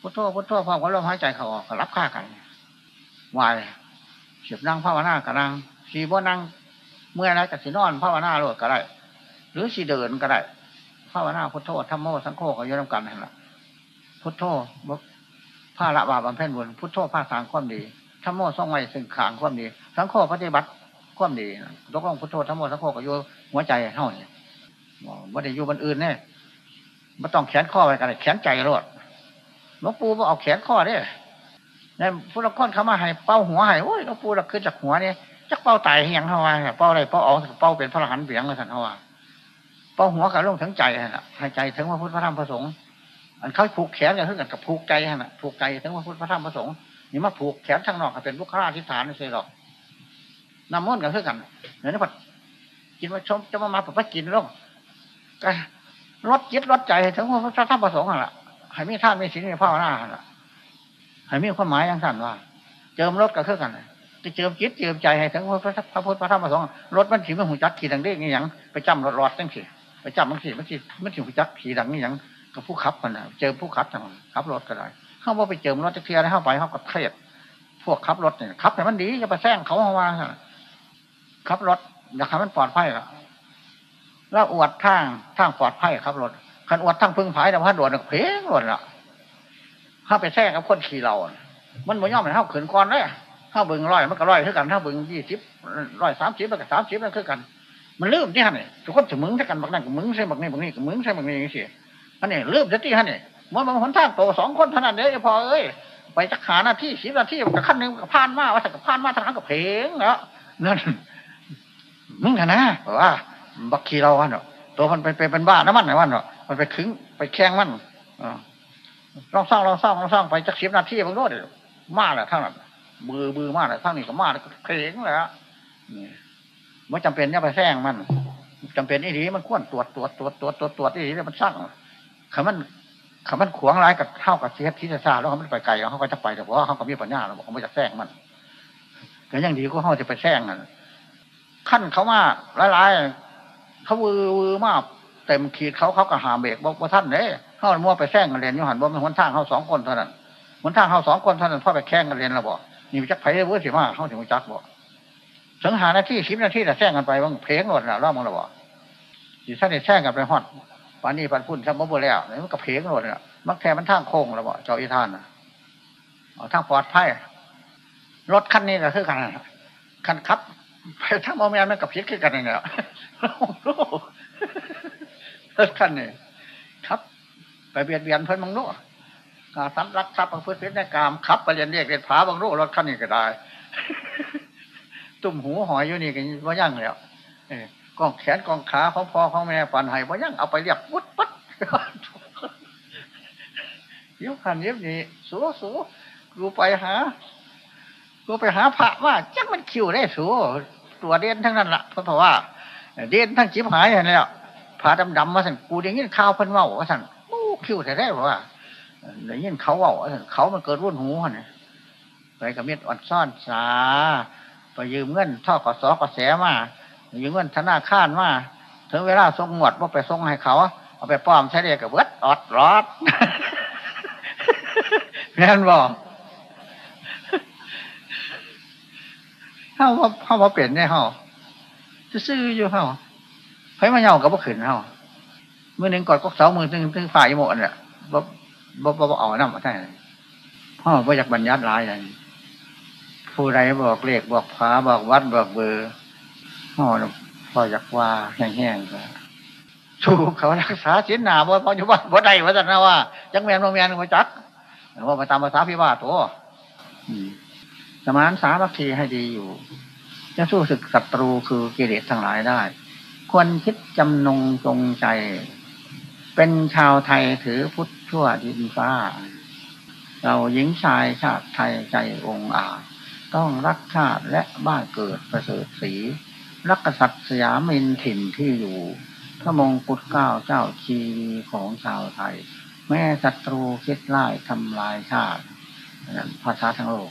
พุทโธพุทโธพอก็ลมหายใจเขาออกก็รับค่ากันวายเสียบนั่งภาวนากับนั่งสีบ่นั่งเมื่อไรกับสีนอนภาวนาโลดก็ได้ หรือสีเดินก็ได้ภาวนาพุทโธธรรมโมสังโฆก็ยนกันนั่นแหละพุทโธบผ้าละบาปบำเพ็ญบุญพุทโธผ้าสางความดีธรรมโมส่องไว้สึ่งขางความดี สังโฆปฏิบัติความดีตกลงพุทโธธรรมโมสังโฆก็อยู่หัวใจเท่านี้ไม่ได้อยู่บนอื่นเนี่ยไม่ต้องแขนข้อไปกันแขนใจรอด หลวงปู่มาเอาแขนข้อเนี่ยในพุทธคุณเขามาให้เป้าหัวให้โอ้ยหลวงปู่เราขึ้นจากหัวเนี่ยจักเป้าไตยังเขาว่าเป้าอะไรเป้าออกเป้าเป็นพระอรหันต์เบียงเลยสันเขาว่าเป้าหัวกับลงถึงใจฮะให้ใจถึงว่าพุทธพระธรรมพระสงฆ์อันเขาผูกแขนกันเท่ากันกับผูกใจฮะผูกใจถึงว่าพุทธพระธรรมพระสงฆ์นี่มาผูกแขนทางนอกเป็นลูกค้าทิฏฐานไม่ใช่หรอกน้ำมันกันเท่ากันเดี๋ยนี้พอกินมาชมจะมามาผมไปกินลงก็รถยึดรถใจถึงว่าพระธรรมพระสงฆ์อะ ให้มีท่านมีศีลมีภาวนาอะให้มีความหมายอย่างสั้นว่า เจิมรถก็คือกันจะเจิมจิตเจิมใจให้ถึงพระพระพุทธพระธรรมพระสงฆ์รถมันถีมันหูจักขี่ดังได้ยังไปจำรถรถตั้งสิไปจำมันสิมันสิมันสิหูจักขี่ดังนี่ยังกับผู้ขับกันนะเจอผู้ขับจังขับรถก็ได้เข้าว่าไปเจิมรถจะเทียร์เข้าไปเข้ากับเครียดพวกขับรถเนี่ยขับแต่มันดีจะไปแซงเขาเอามาขับรถอยากให้มันปลอดภัยล่ะแล้วอวดทางทางปลอดภัยขับรถ ขันอวดทางพึ่งผายแต่ว่าด่วนเพลงด่วนละถ้าไปแซงกับคนขี่เรา มันไม่ย่อมเป็นเท่าขืนก้อนเลยถ้าบึงร้อยมันก็ร้อยเท่ากันถ้าบึงยี่สิบร้อยสามสิบมันก็สามสิบมันคือกัน มันลืมที่ฮะเนี่ยทุกคนถึงมึงถ้ากันบักนั่นกับมึงใช่บักนี่บักนี่กับมึงใช่บักนี่อย่างนี้สิอันนี้ลืมจะที่ฮะเนี่ยมันบางคนทางโตสองคนเท่านั้นเด้พอเอ้ยไปจักหาหน้าที่สิบนาทีกับขั้นหนึ่งกับพานมาว่าแต่กับพานมาทางกับเพลงแล้วนั่นมึงกันนะว่าบักขี่เราวันเนาะตัวมันเป็นเป็นบ้าน้ำมันไหนวันเนาะ มันไปคึงไปแข่งมันลองสร้างลองสร้างลองสร้างไปจักสิบนาทีมันก็เดี๋ยวมาแหละทั้งนั้นบือบือมากเลยทั้งนี้ก็มาแล้วเพลงแล้วนี่ไม่จำเป็นเนี่ยไปแซงมันจำเป็นไอีดีมันควรตรวจตรวจตรวจตรวจตรวจตรวจอีดีมันสร้างคำมันคำมันขวงร้ายกับเท่ากับเสียทิศซาแล้วเขาไม่ไปไกลเขาก็จะไปแต่ว่าเขาก็มีปัญญาเราบอกเขาไม่จะแซงมันแต่ยังดีก็เขาจะไปแซงนั่นขั้นเขามาหลายๆเขาวือวือมาก เต็มขีดเขาเขาก็หาเบรกบอกว่าท่านเนี่ยเขามั่วไปแซงกันเรียนยูหันว่ามันหนทางเขาสองคนเท่านั้นหนทางเขาสองคนเท่านั้นพ่อไปแข่งกันเรียนเราบอกนี่จักไผ่เวอร์สิมาเขาถึงจักบอกสังหาหน้าที่สิบนาทีแต่แซงกันไปบางเพลงหมดแล้วรอบมึงเราบอกสิท่านเนี่ยแซงกันไปฮอดปานนี้ปันพุ่นซ้ำบ่แล้วนี่มันก็เพลงหมดเลยมักแค่มันทางโค้งเราบอกเจ้าอีท่านนะทางปลอดภัยรถคันนี้ก็คือกันคันขับไปทั้งโมเมนต์มันกับพิษคือกันเนี่ยร ถคันนี้ครับ ไปเบียดเบียนเพิ่นมังโน่การสัมรักทรัพย์ประพฤติในกามขับไปเรียนเรียกเรียนผาบางโน่รถคันนี้ก็ได้ ตุ่มหูหอยอยู่นี่กันว่ายั่งแล้วเออกองแขนกองขาของพ่อของแม่ปันไห้ว่ายั่งเอาไปเรียกวุดปัดเดี๋ยขันเย็บนี่สูสูกูไปหากูไปหาพระว่าจักมันคิวได้สูตัวเด่นทั้งนั้นละเพราะว่าเด่นทั้งจิบหายเห็นแล้ว ผาดำๆมาสั่นกูได้ยินข่าวเพิ่นเว่าว่าสั่นโอ้คิวแท้ๆบอกว่าได้ยินเขาเว่าสั่นเขามันเกิดรุ่นหูหันะไปกับเม็ดอ่อนซ่อนสาไปยืมเงินท่อกสอกระแสมายืมเงินธนาคารมาถึงเวลาส่งงวดว่าไปส่งให้เขา เอาไปป้อมใช้เรียกับเบิดออดรอดแม่นบอกเฮาว่าเฮาว่าเปลี่ยนเนี่ยเฮาจะซื้ออยู่เฮา ไผมาเหยากับบ่ขึ้นเฮามือหนึ่งกอดกกเสามือหนึ่งถึงฝ่ายหมดเนี่ยบ่บ่บ่บ่เอาน้ำมาได้เฮาบ่อยากบัญญัติหลายอย่างผู้ใดบอกเลขบอกผาบอกวัดบอกเบอร์เฮาน่ออยากว่าแห้งๆก็ถูกเขารักษาศีลหนาบ่พออยู่บ้านบ่ได้ว่าซั่นนะว่าจักแมนบ่แมนบ่จักว่าไปตามภาษาพิวาตัวสมานสามัคคีให้ดีอยู่จะสู้ศึกศัตรูคือกิเลสทั้งหลายได้ ควรคิดจำนงจงใจ เป็นชาวไทยถือพุทธชั่วดินฟ้า เราหญิงชายชาติไทยใจองอาจต้องรักชาติและบ้านเกิดประเสริฐสีรักษัตริย์สยามินถิ่นที่อยู่ พระมงกุฎเกล้าเจ้าชีวีของชาวไทย แม่ศัตรูคิดไล่ทำลายชาติภาษาทั้งโลก